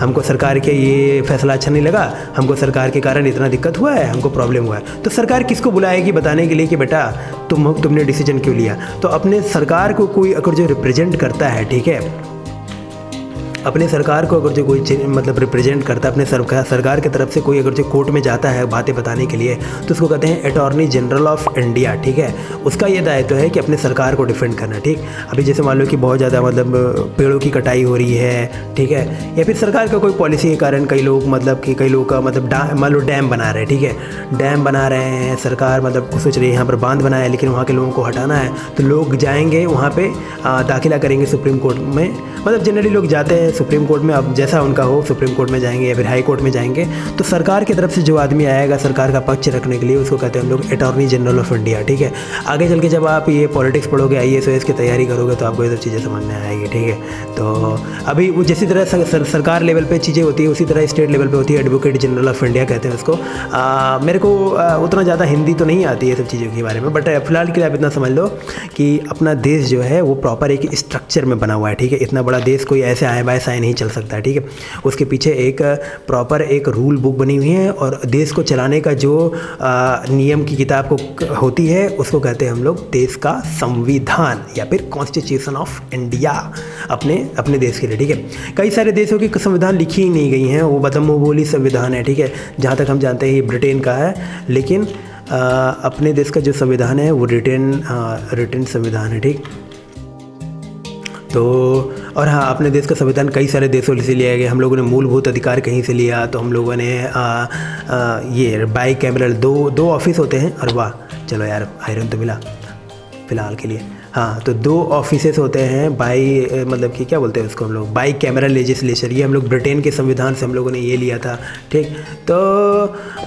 हमको सरकार के ये फैसला अच्छा नहीं लगा हमको सरकार के कारण इतना दिक्कत हुआ है हमको प्रॉब्लम हुआ है। तो सरकार किसको बुलाएगी बताने के लिए कि बेटा तुम, तुमने डिसीज़न क्यों लिया? तो अपने सरकार को कोई अगर जो रिप्रेजेंट करता है, ठीक है अपने सरकार को अगर जो कोई मतलब रिप्रेजेंट करता है, अपने सरकार सरकार की तरफ़ से कोई अगर जो कोर्ट में जाता है बातें बताने के लिए तो उसको कहते हैं अटॉर्नी जनरल ऑफ़ इंडिया ठीक है? उसका ये दायित्व है कि अपने सरकार को डिफेंड करना, ठीक? अभी जैसे मान लो कि बहुत ज़्यादा मतलब पेड़ों की कटाई हो रही है, ठीक है? या फिर सरकार का कोई पॉलिसी के कारण कई लोग मतलब कि कई लोग का मतलब मान लो डैम बना रहे हैं, ठीक है? डैम बना रहे हैं, सरकार मतलब सोच रही है यहाँ पर बाँध बनाया है, लेकिन वहाँ के लोगों को हटाना है तो लोग जाएँगे वहाँ पर दाखिला करेंगे सुप्रीम कोर्ट में। मतलब जनरली लोग जाते हैं सुप्रीम कोर्ट में अब जैसा उनका हो सुप्रीम कोर्ट में जाएँगे या फिर हाई कोर्ट में जाएँगे तो सरकार की तरफ़ से जो आदमी आएगा सरकार का पक्ष रखने के लिए उसको कहते हैं हम लोग अटॉर्नी जनरल ऑफ़ इंडिया ठीक है? आगे चल के जब आप ये पॉलिटिक्स पढ़ोगे आई एस की तैयारी करोगे तो आपको ये सब चीज़ें समझ में आएगी ठीक है? तो अभी वो जिस तरह सर, सरकार लेवल पर चीज़ें होती है उसी तरह स्टेट लेवल पर होती है एडवोकेट जनरल ऑफ़ इंडिया कहते हैं उसको। मेरे को उतना ज़्यादा हिंदी तो नहीं आती है सब चीज़ों के बारे में बट फ़िलहाल के लिए आप इतना समझ लो कि अपना देश जो है वो प्रॉपर एक स्ट्रक्चर में बना हुआ है ठीक है? इतना बड़ा देश कोई ऐसे आए बाय साए नहीं चल सकता ठीक है? उसके पीछे एक प्रॉपर एक रूल बुक बनी हुई है और देश को चलाने का जो नियम की किताब को होती है उसको कहते हैं हम लोग देश का संविधान या फिर कॉन्स्टिट्यूशन ऑफ़ इंडिया अपने अपने देश के लिए ठीक है? कई सारे देशों की संविधान लिखी ही नहीं गई हैं वो बदम बोली संविधान है ठीक है? जहाँ तक हम जानते हैं ये ब्रिटेन का है लेकिन आ, अपने देश का जो संविधान है वो रिटेन रिटेन संविधान है ठीक? तो और हाँ अपने देश का संविधान कई सारे देशों से लिया गया। हम लोगों ने मूलभूत अधिकार कहीं से लिया तो हम लोगों ने आ, आ, ये बाई कैमरल दो दो ऑफ़िस होते हैं और वाह चलो यार आयरन तो मिला फ़िलहाल के लिए। हाँ तो दो ऑफिसेस होते हैं बाई मतलब कि क्या बोलते हैं उसको हम लोग बाई कैमरा लेजिस्लेचर। ये हम लोग ब्रिटेन के संविधान से हम लोगों ने ये लिया था ठीक? तो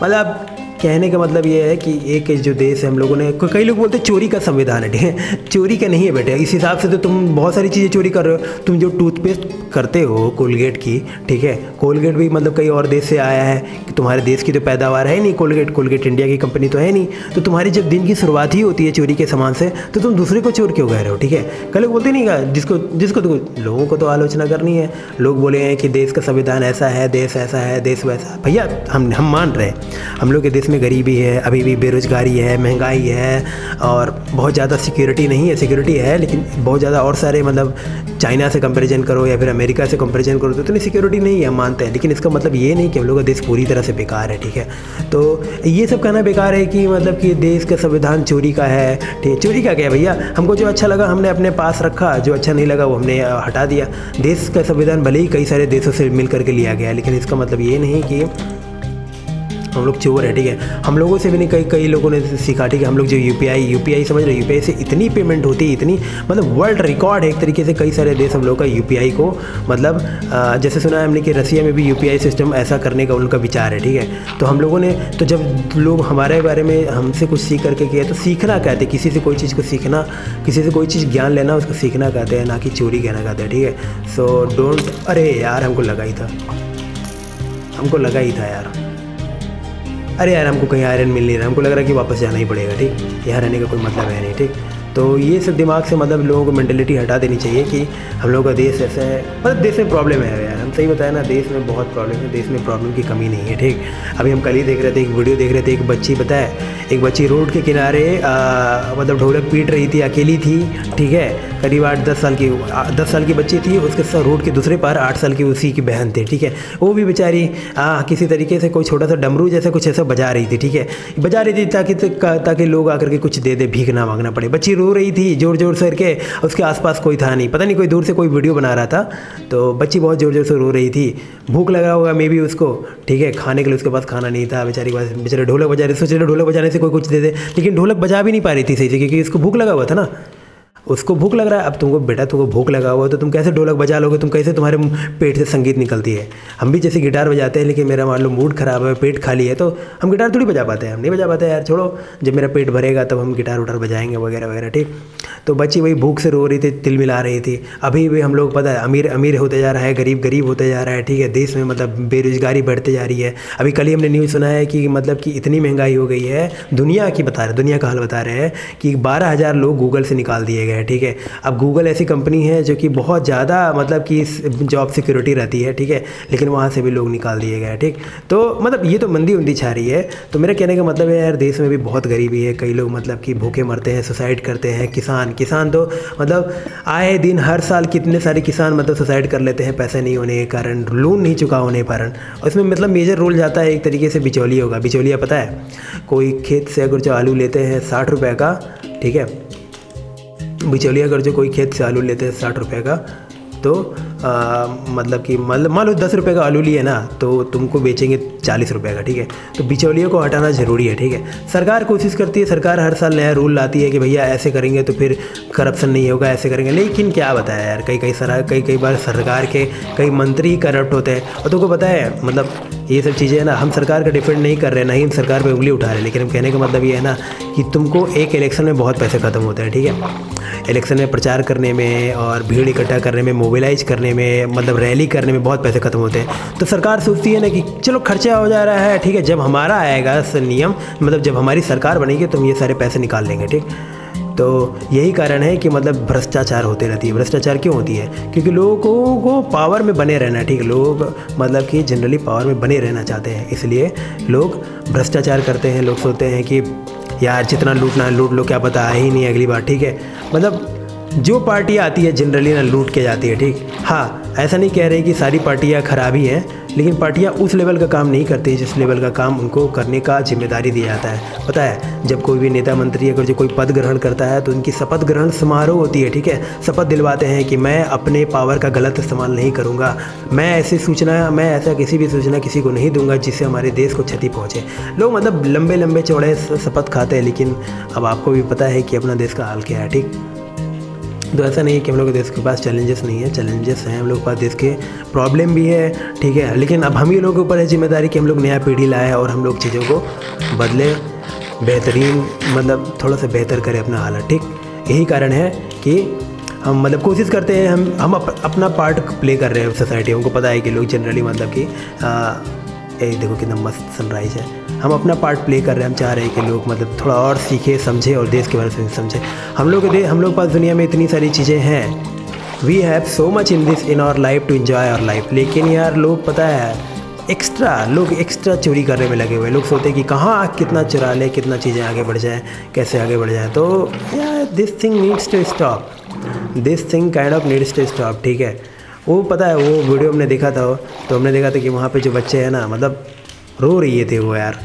मतलब कहने का मतलब ये है कि एक जो देश है, हम लोगों ने कई लोग बोलते हैं चोरी का संविधान है, ठीक है? चोरी का नहीं है बेटे। इस हिसाब से तो तुम बहुत सारी चीज़ें चोरी कर रहे हो। तुम जो टूथपेस्ट करते हो कोलगेट की, ठीक है? कोलगेट भी मतलब कई और देश से आया है कि तुम्हारे देश की तो पैदावार है नहीं कोलगेट। कोलगेट इंडिया की कंपनी तो है नहीं। तो तुम्हारी जब दिन की शुरुआत ही होती है चोरी के सामान से तो तुम दूसरे को चोर क्यों कह रहे हो, ठीक है? कल लोग बोलते नहीं का जिसको जिसको तो लोगों को तो आलोचना करनी है। लोग बोले हैं कि देश का संविधान ऐसा है, देश ऐसा है, देश वैसा भैया, हम हम मान रहे हैं। हम लोग के देश में गरीबी है, अभी भी बेरोज़गारी है, महँगाई है और बहुत ज़्यादा सिक्योरिटी नहीं है सिक्योरिटी है, लेकिन बहुत ज़्यादा और सारे मतलब चाइना से कंपेरिजन करो या फिर अमेरिका से कंपेरिजन करो तो इतनी सिक्योरिटी नहीं है मानते हैं। लेकिन इसका मतलब ये नहीं कि हम लोग का देश पूरी तरह से बेकार है, ठीक है? तो ये सब कहना बेकार है कि मतलब कि देश का संविधान चोरी का है, ठीक है चोरी का क्या भैया? हमको जो अच्छा लगा, हमने अपने पास रखा, जो अच्छा नहीं लगा वो हमने हटा दिया। देश का संविधान भले ही कई सारे देशों से मिल करके लिया गया लेकिन इसका मतलब ये नहीं कि हम लोग चोर है ठीक है? हम लोगों से भी नहीं, कई कई लोगों ने सीखा, ठीक है? हम लोग जो यू पी आई समझ रहे यू से इतनी पेमेंट होती है इतनी मतलब वर्ल्ड रिकॉर्ड है एक तरीके से कई सारे देश हम लोग का यूपीआई को मतलब जैसे सुना है हमने कि रसिया में भी यूपीआई सिस्टम ऐसा करने का उनका विचार है, ठीक है? तो हम लोगों ने तो जब लोग हमारे बारे में हमसे कुछ सीख करके किया तो सीखना कहते हैं किसी से कोई चीज़ को सीखना, किसी से कोई चीज़ ज्ञान लेना, उसको सीखना कहते हैं ना कि चोरी कहना कहते हैं ठीक है? सो डोंट अरे यार, हमको लगा ही था। हमको लगा ही था यार। अरे यार, हमको कहीं आयरन मिल नहीं रहा। हमको लग रहा है कि वापस जाना ही पड़ेगा, ठीक? यहाँ रहने का कोई मतलब है नहीं, ठीक? तो ये सब दिमाग से मतलब लोगों को मैंटेलिटी हटा देनी चाहिए कि हम लोग का देश ऐसा है। मतलब देश में प्रॉब्लम है यार। सही बताया ना, देश में बहुत प्रॉब्लम है, देश में प्रॉब्लम की कमी नहीं है, ठीक? अभी हम कल ही देख रहे थे, एक वीडियो देख रहे थे, एक बच्ची, बताए? एक बच्ची रोड के किनारे मतलब ढोलक पीट रही थी, अकेली थी, ठीक है? करीब आठ, दस साल की, दस साल की बच्ची थी, उसके साथ रोड के दूसरे पार आठ साल की उसी की बहन थी, ठीक है? वो भी बेचारी किसी तरीके से कोई छोटा सा डमरू जैसा कुछ ऐसा बजा रही थी, ठीक है? बजा रही थी ताकि ताकि लोग आकर के कुछ दे दे, भीख ना मांगना पड़े। बच्ची रो रही थी ज़ोर ज़ोर से करके, उसके आसपास कोई था नहीं, पता नहीं कोई दूर से कोई वीडियो बना रहा था तो बच्ची बहुत ज़ोर ज़ोर से रो रही थी। भूख लगा होगा मे बी उसको। ठीक है, खाने के लिए उसके पास खाना नहीं था, बेचारी पास, बेचारे ढोलक बजा रहे सोच रहे ढोलक बजाने से कोई कुछ दे दे। लेकिन ढोलक बजा भी नहीं पा रही थी सही से, क्योंकि उसको भूख लगा हुआ था ना। उसको भूख लग रहा है, अब तुमको बेटा तुमको भूख लगा हुआ है तो तुम कैसे ढोलक बजा लोगे? तुम कैसे तुम्हारे पेट से संगीत निकलती है? हम भी जैसे गिटार बजाते हैं, लेकिन मेरा मान लो मूड ख़राब है, पेट खाली है तो हम गिटार थोड़ी बजा पाते हैं। हम नहीं बजा पाते यार, छोड़ो। जब मेरा पेट भरेगा, तब हम गिटार उटार बजाएँगे, वगैरह वगैरह, ठीक? तो बच्ची वही भूख से रो रही थी, तिल मिला रही थी। अभी भी हम लोग, पता है, अमीर अमीर होते जा रहा है, गरीब गरीब होते जा रहा है, ठीक है? देश में मतलब बेरोजगारी बढ़ते जा रही है। अभी कल ही हमने न्यूज़ सुना है कि मतलब कि इतनी महँगाई हो गई है, दुनिया की बता रहे, दुनिया का हाल बता रहे हैं कि बारह लोग गूगल से निकाल दिए गए। हैं, ठीक है? अब गूगल ऐसी कंपनी है जो कि बहुत ज़्यादा मतलब कि जॉब सिक्योरिटी रहती है, ठीक है? लेकिन वहाँ से भी लोग निकाल दिए गए ठीक? तो मतलब ये तो मंदी उंदी छा रही है। तो मेरा कहने का मतलब है, यार, देश में भी बहुत गरीबी है। कई लोग मतलब कि भूखे मरते हैं सुसाइड करते हैं, किसान किसान तो मतलब आए दिन हर साल कितने सारे किसान मतलब सुसाइड कर लेते हैं, पैसे नहीं होने के कारण लोन नहीं चुका होने के कारण। उसमें मतलब मेजर रोल जाता है, एक तरीके से बिचौलिया होगा बिचौलिया पता है, कोई खेत से अगर जो आलू लेते हैं, साठ रुपये का, ठीक है? बिचौलिया अगर जो कोई खेत से आलू लेते हैं साठ रुपये का तो आ, मतलब कि मतलब मान लो दस रुपये का आलू लिए ना तो तुमको बेचेंगे चालीस रुपये का ठीक है? तो बिचौलियों को हटाना ज़रूरी है ठीक है? सरकार कोशिश करती है सरकार हर साल नया रूल लाती है कि भैया ऐसे करेंगे तो फिर करप्शन नहीं होगा ऐसे करेंगे। लेकिन क्या बताया यार कई कई सर कई कई बार सरकार के कई मंत्री करप्ट होते हैं। और तुमको पता है मतलब ये सब चीज़ें हैं ना हम सरकार का डिफेंड नहीं कर रहे ना ही हम सरकार पर उंगली उठा रहे लेकिन हम कहने का मतलब ये है ना कि तुमको एक इलेक्शन में बहुत पैसे ख़त्म होते हैं ठीक है? इलेक्शन में प्रचार करने में और भीड़ इकट्ठा करने में मोबिलाइज करने में मतलब रैली करने में बहुत पैसे खत्म होते हैं। तो सरकार सोचती है ना कि चलो खर्चा हो जा रहा है, ठीक है, जब हमारा आएगा नियम मतलब जब हमारी सरकार बनेगी तो हम ये सारे पैसे निकाल लेंगे, ठीक? तो यही कारण है कि मतलब भ्रष्टाचार होते रहती है। भ्रष्टाचार क्यों होती है? क्योंकि लोगों को पावर में बने रहना ठीक? लोग मतलब कि जनरली पावर में बने रहना चाहते हैं, इसलिए लोग भ्रष्टाचार करते हैं, लोग सोचते हैं कि यार, जितना लूटना है, लूट लो, क्या पता है ही नहीं अगली बार, ठीक है? मतलब जो पार्टी आती है जनरली ना लूट के जाती है, ठीक? हाँ ऐसा नहीं कह रहे कि सारी पार्टियाँ खराब ही हैं, लेकिन पार्टियाँ उस लेवल का काम नहीं करती, जिस लेवल का काम उनको करने का ज़िम्मेदारी दिया जाता है। पता है, जब कोई भी नेता मंत्री अगर जो कोई पद ग्रहण करता है तो उनकी शपथ ग्रहण समारोह होती है, ठीक है? शपथ दिलवाते हैं कि मैं अपने पावर का गलत इस्तेमाल नहीं करूँगा। मैं ऐसी सूचना, मैं ऐसा किसी भी सूचना किसी को नहीं दूँगा जिससे हमारे देश को क्षति पहुँचे। लोग मतलब लंबे लंबे चौड़े शपथ खाते हैं, लेकिन अब आपको भी पता है कि अपना देश का हाल क्या है, ठीक? तो ऐसा नहीं है कि हम लोग के देश के पास चैलेंजेस नहीं है चैलेंजेस हैं हम लोग के पास देश के प्रॉब्लम भी है ठीक है? लेकिन अब हम ही लोगों के ऊपर है ज़िम्मेदारी कि हम लोग नया पीढ़ी लाए और हम लोग चीज़ों को बदले बेहतरीन मतलब थोड़ा सा बेहतर करें अपना हालत ठीक? यही कारण है कि हम मतलब कोशिश करते हैं हम हम अप, अपना पार्ट प्ले कर रहे हैं सोसाइटी हमको पता है कि लोग जनरली मतलब कि ये देखो कितना मस्त सनराइज है। हम अपना पार्ट प्ले कर रहे हैं, हम चाह रहे हैं कि लोग मतलब थोड़ा और सीखे, समझे और देश के बारे में समझे। हम लोग के हम लोग पास दुनिया में इतनी सारी चीज़ें हैं। We have so much in this in our life to enjoy our life लेकिन यार, लोग पता है एक्स्ट्रा लोग एक्स्ट्रा चोरी करने में लगे हुए लोग सोचते हैं कि कहाँ कितना चुरा ले, कितना चीज़ें आगे बढ़ जाएँ, कैसे आगे बढ़ जाएँ। तो this thing needs to stop this thing kind of needs to stop ठीक है? वो पता है, वो वीडियो हमने देखा था तो हमने देखा था कि वहाँ पे जो बच्चे हैं ना मतलब रो रही थे वो यार।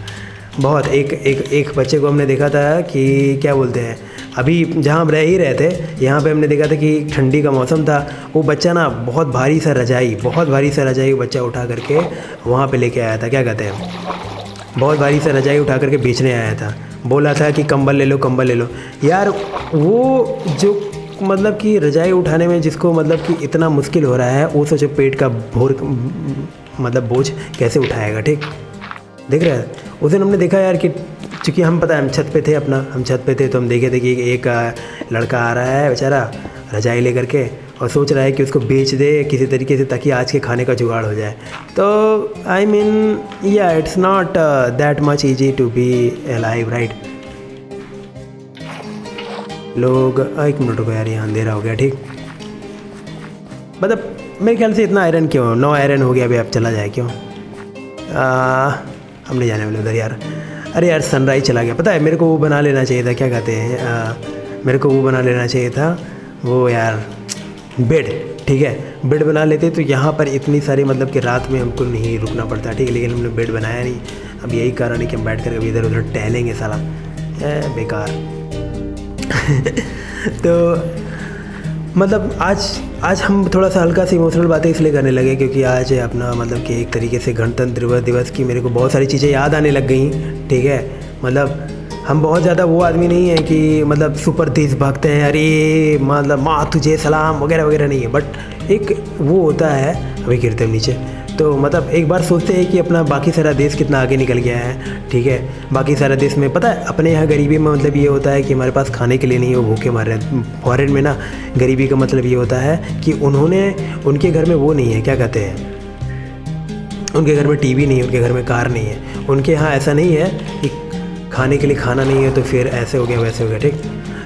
बहुत, एक एक एक बच्चे को हमने देखा था कि क्या बोलते हैं, अभी जहाँ रह ही रहे थे, यहाँ पे हमने देखा था कि ठंडी का मौसम था। वो बच्चा ना बहुत भारी सा रजाई, बहुत भारी सा रजाई वो बच्चा उठा करके वहाँ पे लेके आया था, क्या कहते हैं? बहुत भारी सा रजाई उठा करके बेचने आया था। बोला था कि कंबल ले लो, कंबल ले लो। यार, वो जो मतलब कि रजाई उठाने में जिसको मतलब कि इतना मुश्किल हो रहा है, वो सोचो पेट का भोर मतलब बोझ कैसे उठाएगा, ठीक? देख रहे हैं? उस दिन हमने देखा यार कि चूँकि हम पता है, हम छत पे थे अपना, हम छत पे थे तो हम देखे थे कि एक लड़का आ रहा है बेचारा रजाई लेकर के और सोच रहा है कि उसको बेच दे किसी तरीके से ताकि आज के खाने का जुगाड़ हो जाए। तो I mean yeah it's not that much easy to be live right लोग एक मिनट रुको यार यहाँ अंधेरा हो गया ठीक? मतलब मेरे ख्याल से इतना आयरन क्यों? नो आयरन हो गया अभी आप चला जाए क्यों? आ, हम नहीं जाने वाले उधर यार। अरे यार सनराइज चला गया। पता है मेरे को वो बना लेना चाहिए था क्या कहते हैं मेरे को वो बना लेना चाहिए था वो यार बेड ठीक है? बेड बना लेते तो यहाँ पर इतनी सारी मतलब कि रात में हमको नहीं रुकना पड़ता ठीक है? लेकिन हमने बेड बनाया नहीं। अब यही कारण है कि हम बैठ कर अभी इधर उधर टहलेंगे सारा बेकार। तो मतलब आज आज हम थोड़ा सा हल्का सी इमोशनल बातें इसलिए करने लगे क्योंकि आज अपना मतलब कि एक तरीके से गणतंत्र दिवस की मेरे को बहुत सारी चीज़ें याद आने लग गई, ठीक है? मतलब हम बहुत ज़्यादा वो आदमी नहीं है कि मतलब सुपर भागते हैं, अरे मतलब माँ तुझे सलाम वगैरह वगैरह नहीं है बट एक वो होता है, अभी गिरते नीचे तो मतलब एक बार सोचते हैं कि अपना बाकी सारा देश कितना आगे निकल गया है, ठीक है? बाकी सारा देश में, पता है, अपने यहाँ गरीबी में मतलब ये होता है कि हमारे पास खाने के लिए नहीं, वो भूखे मर रहे हैं। फॉरेन में ना, गरीबी का मतलब ये होता है कि उन्होंने, उनके घर में वो नहीं है, क्या कहते हैं? उनके घर में टीवी नहीं है, उनके घर में कार नहीं है। उनके यहाँ ऐसा नहीं है कि खाने के लिए खाना नहीं है तो फिर ऐसे हो गया, वैसे हो गया, ठीक?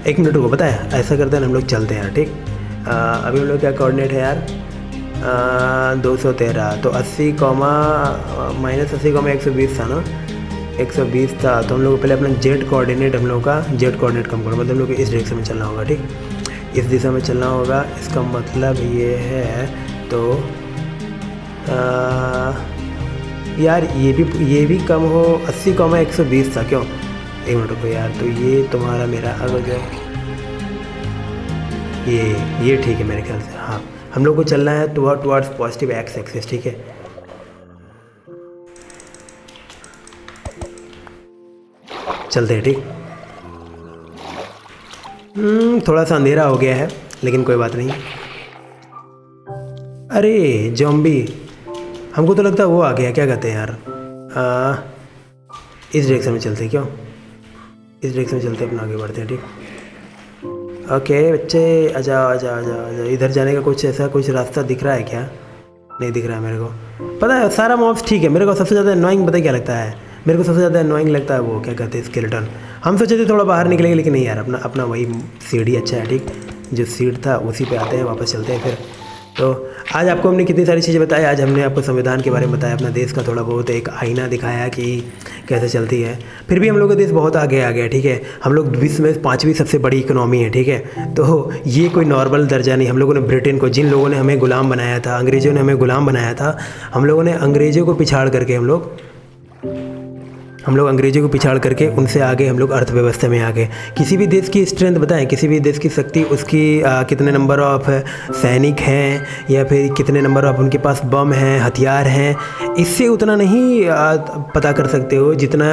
एक मिनट को है, ऐसा करते हैं हम लोग, चलते हैं, ठीक? अभी हम लोग क्या कोऑर्डिनेट है यार? दो सौ तेरह तो अस्सी कॉमा माइनस अस्सी कॉमा एक सौ बीस था ना? एक सौ बीस था तो हम लोग पहले अपना जेड कोऑर्डिनेट हम लोग का जेड कोऑर्डिनेट कम करो मतलब हम लोग को इस डायरेक्शन में चलना होगा ठीक? इस दिशा में चलना होगा इसका मतलब ये है तो आ, यार ये भी ये भी कम हो अस्सी कॉमा एक सौ बीस था क्यों? एक मिनट रुको यार तो ये तुम्हारा मेरा अगर जो ये ये ठीक है मेरे ख्याल से। हम लोग को चलना है toward towards positive ex access ठीक है? चलते हैं ठीक? हम्म, थोड़ा सा अंधेरा हो गया है लेकिन कोई बात नहीं। अरे जॉम्बी हमको तो लगता है वो आ गया क्या कहते हैं यार? आ, इस डायरेक्शन में चलते क्यों? इस डायरेक्शन में चलते अपना आगे बढ़ते हैं ठीक? ओके, बच्चे आ जाओ आ जाओ आ जाओ आ जाओ इधर जाने का कुछ ऐसा कुछ रास्ता दिख रहा है क्या? नहीं दिख रहा है मेरे को। पता है, सारा मॉब्स ठीक है। मेरे को सबसे ज़्यादा अनोइंग पता क्या लगता है? मेरे को सबसे ज़्यादा अनोइंग लगता है वो, क्या कहते हैं स्केलेटन हम सोचे थे थोड़ा बाहर निकलेंगे, लेकिन नहीं यार, अपना अपना वही सीढ़ी अच्छा है, ठीक? जो सीट था, उसी पे आते हैं, वापस चलते हैं फिर। तो आज आपको हमने कितनी सारी चीज़ें बताई, आज हमने आपको संविधान के बारे में बताया, अपना देश का थोड़ा बहुत एक आईना दिखाया कि कैसे चलती है। फिर भी हम लोग का देश बहुत आगे आ गया, ठीक है? हम लोग विश्व में पाँचवीं सबसे बड़ी इकोनॉमी है, ठीक है? तो ये कोई नॉर्मल दर्जा नहीं। हम लोगों ने ब्रिटेन को, जिन लोगों ने हमें गुलाम बनाया था, अंग्रेज़ों ने हमें गुलाम बनाया था, हम लोगों ने अंग्रेज़ों को पिछाड़ करके हम लोग हम लोग अंग्रेज़ों को पिछाड़ करके उनसे आगे हम लोग अर्थव्यवस्था में आ गए किसी भी देश की स्ट्रेंथ बताएँ किसी भी देश की शक्ति उसकी आ, कितने नंबर ऑफ़ सैनिक हैं या फिर कितने नंबर ऑफ़ उनके पास बम हैं हथियार हैं इससे उतना नहीं आ, पता कर सकते हो जितना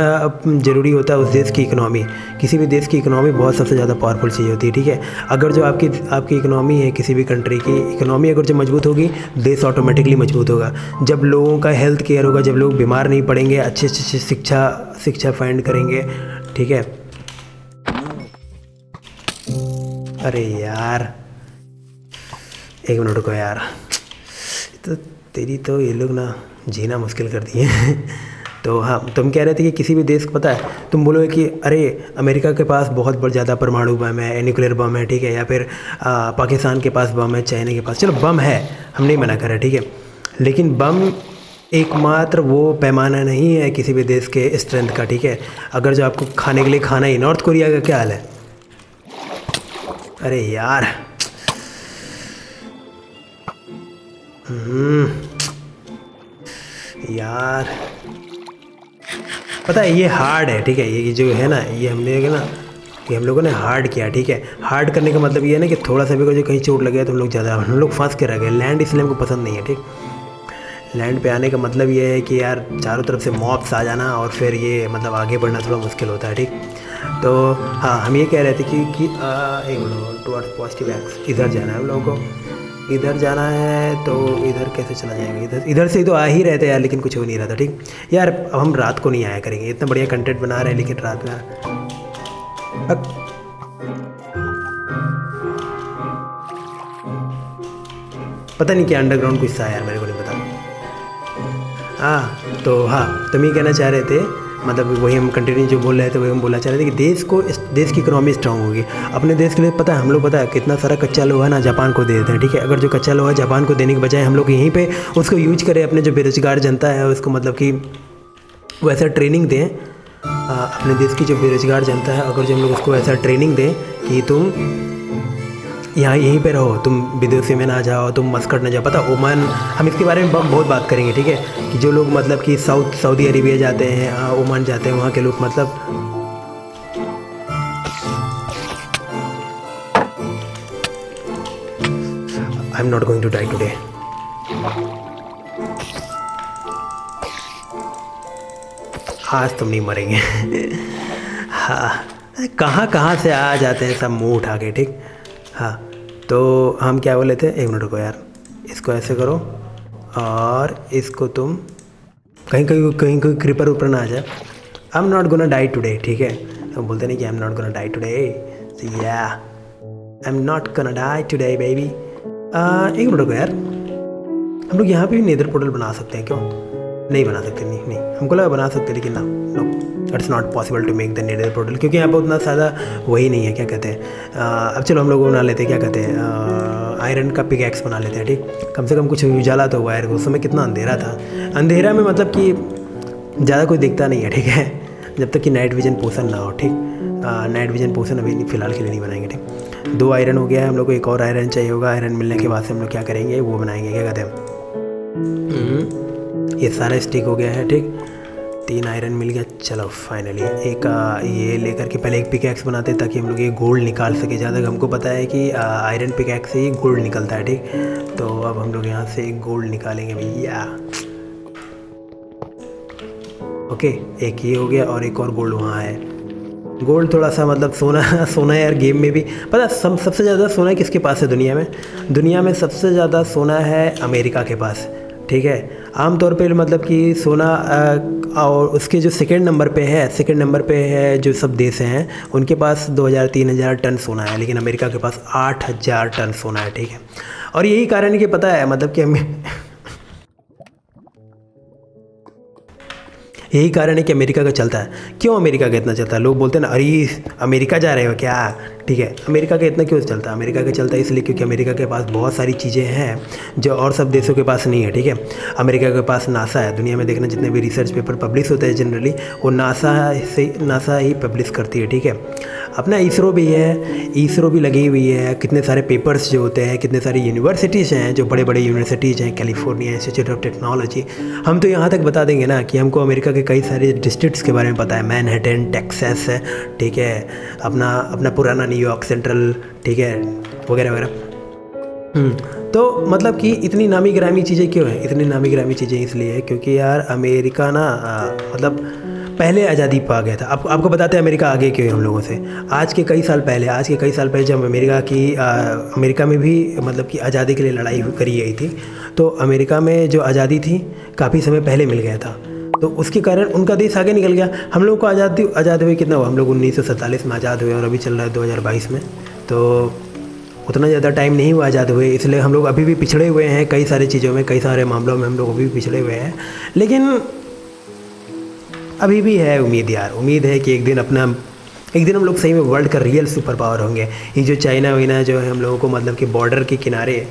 ज़रूरी होता है उस देश की इकनॉमी किसी भी देश की इकनॉमी बहुत सबसे ज़्यादा पावरफुल चीज़ होती है ठीक है? अगर जो आपकी आपकी इकनॉमी है किसी भी कंट्री की इकनॉमी अगर जो मज़बूत होगी देश ऑटोमेटिकली मज़बूत होगा। जब लोगों का हेल्थ केयर होगा जब लोग बीमार नहीं पड़ेंगे अच्छे अच्छे शिक्षा शिक्षा फाइंड करेंगे ठीक है? अरे यार एक मिनट को यार। तो तेरी तो ये लोग ना जीना मुश्किल कर दिए। तो हाँ तुम कह रहे थे कि किसी भी देश को पता है तुम बोलोगे कि अरे अमेरिका के पास बहुत बहुत ज़्यादा परमाणु बम है न्यूक्लियर बम है ठीक है? या फिर आ, पाकिस्तान के पास बम है चाइना के पास। चलो बम है हम नहीं मना कर रहे ठीक है? लेकिन बम एकमात्र वो पैमाना नहीं है किसी भी देश के स्ट्रेंथ का ठीक है? अगर जो आपको खाने के लिए खाना ही नॉर्थ कोरिया का क्या हाल है? अरे यार। हम्म, यार। पता है ये हार्ड है ठीक है? ये जो है ना ये हमने ना कि हम लोगों ने हार्ड किया ठीक है? हार्ड करने का मतलब ये है ना कि थोड़ा सा भी जो कहीं चोट लगे तो हम लोग ज़्यादा हम लोग फंस के रह गए। लैंड इसलिए हमको पसंद नहीं है ठीक? लैंड पे आने का मतलब ये है कि यार चारों तरफ़ से मॉब्स आ जाना और फिर ये मतलब आगे बढ़ना थोड़ा मुश्किल होता है ठीक? तो हाँ हम ये कह रहे थे कि, कि आ, एक मिनट पॉजिटिव एक्स इधर जाना है हम लोगों को। इधर जाना है तो इधर कैसे चला जाएगा? इधर इधर से तो आ ही रहते यार लेकिन कुछ हो नहीं रहा था ठीक? यार अब हम रात को नहीं आया करेंगे। इतना बढ़िया कंटेंट बना रहे हैं लेकिन रात में पता नहीं क्या अंडरग्राउंड कुछ था यार मेरे को नहीं पता। हाँ तो हाँ तुम ये कहना चाह रहे थे मतलब वही हम कंटिन्यू जो बोल रहे थे, वही हम बोलना चाह रहे थे कि देश को इस, देश की इकोनॉमी स्ट्रांग होगी। अपने देश के लिए पता है, हम लोग पता है कितना सारा कच्चा लोहा ना जापान को दे देते हैं, ठीक है? अगर जो कच्चा लोहा जापान को देने के बजाय हम लोग यहीं पर उसको यूज़ करें, अपने जो बेरोजगार जनता है, उसको मतलब कि वैसा ट्रेनिंग दें अपने देश की जो बेरोजगार जनता है, अगर जो हम लोग उसको ऐसा ट्रेनिंग दें कि तुम यहाँ यहीं पे रहो, तुम विदेशी में ना जाओ, तुम मस्कट ना जाओ। पता, ओमान, हम इसके बारे में बहुत बात करेंगे, ठीक है? कि जो लोग मतलब कि साउथ, सऊदी अरेबिया जाते हैं ओमान जाते हैं, वहाँ के लोग मतलब I am not going to die today आज तुम नहीं मरेंगे। हाँ कहाँ कहाँ से आ जाते हैं सब मुँह उठा के, ठीक? हाँ तो हम क्या बोले थे? एक मिनट रुको यार। इसको ऐसे करो और इसको तुम कहीं कहीं कहीं कोई क्रीपर ऊपर ना आ जाए I am not gonna die today ठीक है? हम बोलते नहीं कि I am not gonna die today या I am not gonna die today baby एक मिनट रुको यार। हम लोग यहाँ पे भी नेदर पोर्टल बना सकते हैं, क्यों? नहीं बना सकते, नहीं नहीं। हमको लगा बना सकते, लेकिन ना no it's not possible to make the nether portal क्योंकि यहाँ पर उतना ज़्यादा वही नहीं है क्या कहते हैं? अब चलो हम लोग बना लेते हैं क्या कहते हैं? आयरन का पिक एक्स बना लेते हैं ठीक? कम से कम कुछ उजाला तो हुआ है उस समय कितना अंधेरा था। अंधेरा में मतलब कि ज़्यादा कोई दिखता नहीं है ठीक है? जब तक कि नाइट विजन पोषण ना हो ठीक? नाइट विजन पोषण अभी फ़िलहाल के लिए नहीं बनाएँगे ठीक? दो आयरन हो गया है हम लोग को एक और आयरन चाहिए होगा आयरन मिलने के बाद से हम लोग क्या करेंगे वो बनाएँगे क्या कहते हैं? हम्म, ये सारा स्टिक हो गया है ठीक? तीन आयरन मिल गया। चलो फाइनली एक आ, ये लेकर के पहले एक पिकैक्स बनाते हैं ताकि हम लोग ये गोल्ड निकाल सके। जहाँ तक हमको पता है कि आयरन पिकैक्स से ही गोल्ड निकलता है ठीक? तो अब हम लोग यहाँ से गोल्ड निकालेंगे भैया। ओके एक ये हो गया और एक और गोल्ड वहाँ है। गोल्ड थोड़ा सा मतलब सोना सोना यार गेम में भी। पता सब सबसे ज़्यादा सोना किसके पास है दुनिया में? दुनिया में सबसे ज़्यादा सोना है अमेरिका के पास ठीक है? आमतौर पर मतलब कि सोना और उसके जो सेकेंड नंबर पे है सेकेंड नंबर पे है जो सब देश हैं, उनके पास 2000 3000 टन सोना है, लेकिन अमेरिका के पास 8000 टन सोना है, ठीक है। और यही कारण कि पता है मतलब कि यही कारण है कि अमेरिका का चलता है। क्यों अमेरिका का इतना चलता है? लोग बोलते हैं ना, अरे, अमेरिका जा रहे हो क्या? ठीक है, अमेरिका का इतना क्यों चलता है? अमेरिका का चलता है इसलिए क्योंकि अमेरिका के पास बहुत सारी चीज़ें हैं जो और सब देशों के पास नहीं है, ठीक है। अमेरिका के पास नासा है। दुनिया में देखना जितने भी रिसर्च पेपर पब्लिश होते हैं जनरली वो नासा से, नासा ही पब्लिश करती है, ठीक है। अपना इसरो भी है, इसरो भी लगी हुई है। कितने सारे पेपर्स जो होते हैं, कितने सारी यूनिवर्सिटीज़ हैं, जो बड़े बड़े यूनिवर्सिटीज़ हैं कैलिफ़ोर्निया इंस्टीट्यूट ऑफ़ टेक्नोलॉजी हम तो यहाँ तक बता देंगे ना कि हमको अमेरिका के कई सारे डिस्ट्रिक्ट्स के बारे में पता है। मैनहटन टेक्सास है ठीक है, अपना अपना पुराना न्यूयॉर्क सेंट्रल ठीक है, वगैरह वगैरह। तो मतलब कि इतनी नामी ग्रामी चीज़ें क्यों हैं? इतनी नामी ग्रामी चीज़ें इसलिए क्योंकि यार अमेरिका ना मतलब पहले आज़ादी पा गया था। आप, आपको बताते हैं अमेरिका आगे क्यों हम लोगों से? आज के कई साल पहले आज के कई साल पहले जब अमेरिका की आ, अमेरिका में भी मतलब कि आज़ादी के लिए लड़ाई करी गई थी तो अमेरिका में जो आज़ादी थी काफ़ी समय पहले मिल गया था। तो उसके कारण उनका देश आगे निकल गया। हम लोग को आज़ादी आज़ाद हुए कितना हुआ? हम लोग उन्नीस सौ सैंतालीस में आज़ाद हुए और अभी चल रहा है दो हज़ार बाईस में। तो उतना ज़्यादा टाइम नहीं हुआ आज़ाद हुए इसलिए हम लोग अभी भी पिछड़े हुए हैं कई सारी चीज़ों में कई सारे मामलों में हम लोग अभी भी पिछड़े हुए हैं। लेकिन अभी भी है उम्मीद यार। उम्मीद है कि एक दिन अपना एक दिन हम लोग सही में वर्ल्ड का रियल सुपर पावर होंगे। ये जो चाइना वाइना जो है हम लोगों को मतलब कि बॉर्डर के किनारे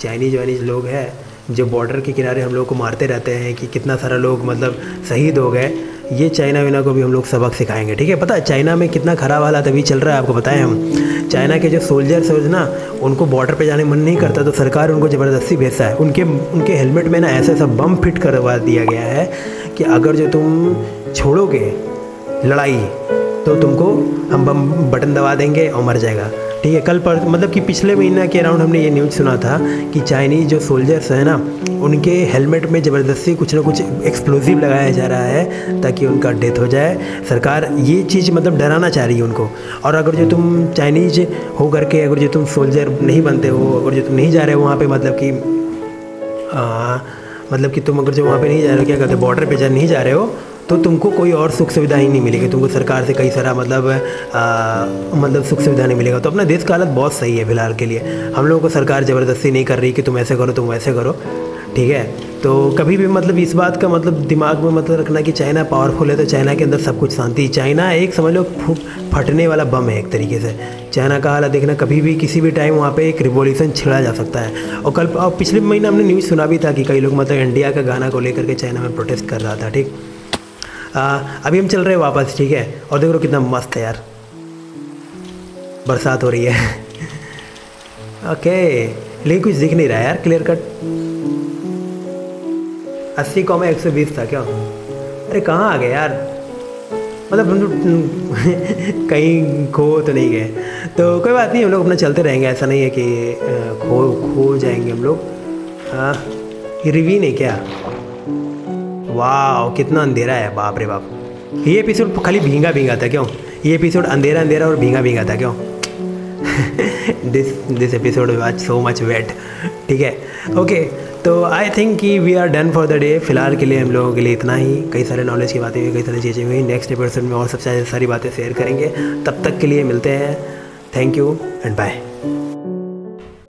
चाइनीज़ वाइनीज लोग हैं, जो बॉर्डर के किनारे हम लोग को मारते रहते हैं कि कितना सारा लोग मतलब शहीद हो गए, ये चाइना वाइना को भी हम लोग सबक सिखाएँगे, ठीक है? पता है चाइना में कितना ख़राब हालात अभी चल रहा है, आपको बताएँ हम। चाइना के जो सोल्जर्स है ना, उनको बॉर्डर पे जाने मन नहीं करता तो सरकार उनको ज़बरदस्ती भेजता है। उनके उनके हेलमेट में ना ऐसा ऐसा बम फिट करवा दिया गया है कि अगर जो तुम छोड़ोगे? लड़ाई। तो तुमको हम बम, बटन दबा देंगे और मर जाएगा। ठीक है, कल पर मतलब कि पिछले महीना के अराउंड हमने ये न्यूज़ सुना था कि चाइनीज़ जो सोल्जर्स हैं ना, उनके हेलमेट में ज़बरदस्ती कुछ ना कुछ एक्सप्लोजिव लगाया जा रहा है ताकि उनका डेथ हो जाए। सरकार ये चीज़ मतलब डराना चाह रही है उनको। और अगर जो तुम चाइनीज़ हो करके, अगर जो तुम सोल्जर नहीं बनते हो, अगर जो तुम नहीं जा रहे हो वहाँ पर मतलब कि मतलब कि तुम अगर जो वहाँ पे नहीं जा रहे हो, क्या कहते बॉर्डर पे जा, नहीं जा रहे हो तो तुमको कोई और सुख सुविधा ही नहीं मिलेगी। तुमको सरकार से कई सारा मतलब आ, मतलब सुख सुविधा नहीं मिलेगा। तो अपना देश का हालत बहुत सही है फ़िलहाल के लिए। हम लोगों को सरकार ज़बरदस्ती नहीं कर रही कि तुम ऐसे करो तुम वैसे करो। ठीक है? तो कभी भी मतलब इस बात का मतलब दिमाग में मतलब रखना कि चाइना पावरफुल है तो चाइना के अंदर सब कुछ शांति। चाइना एक समझ लो फटने वाला बम है एक तरीके से। चाइना का हालत देखना कभी भी किसी भी टाइम वहाँ पे एक रिवोल्यूशन छिड़ा जा सकता है। और कल और पिछले महीने हमने न्यूज़ सुना भी था कि कई लोग मतलब इंडिया का गाना को लेकर के चाइना में प्रोटेस्ट कर रहा था ठीक? अभी हम चल रहे हैं वापस, ठीक है? और देख लो कितना मस्त है यार। बरसात हो रही है। ओके, लेकिन कुछ दिख नहीं रहा यार क्लियर कट अस्सी कौ में एक सौ बीस था, क्या अरे कहाँ आ गए यार? मतलब हम कहीं खो तो नहीं गए। तो कोई बात नहीं, हम लोग अपना चलते रहेंगे, ऐसा नहीं है कि खो खो जाएँगे हम लोग। रिवीन है क्या? वाह कितना अंधेरा है, बाप रे बाप। ये एपिसोड खाली भींगा भींगा था, क्यों? ये एपिसोड अंधेरा अंधेरा और भींगा भींगा था, क्यों? This this episode watch so much wait ठीक है? ओके तो आई थिंक कि we are done for the day फ़िलहाल के लिए हम लोगों के लिए इतना ही। कई सारे नॉलेज की बातें हुई, कई सारी चीज़ें हुई। नेक्स्ट एपिसोड में और सबसे सारी बातें शेयर करेंगे। तब तक के लिए मिलते हैं। Thank you and bye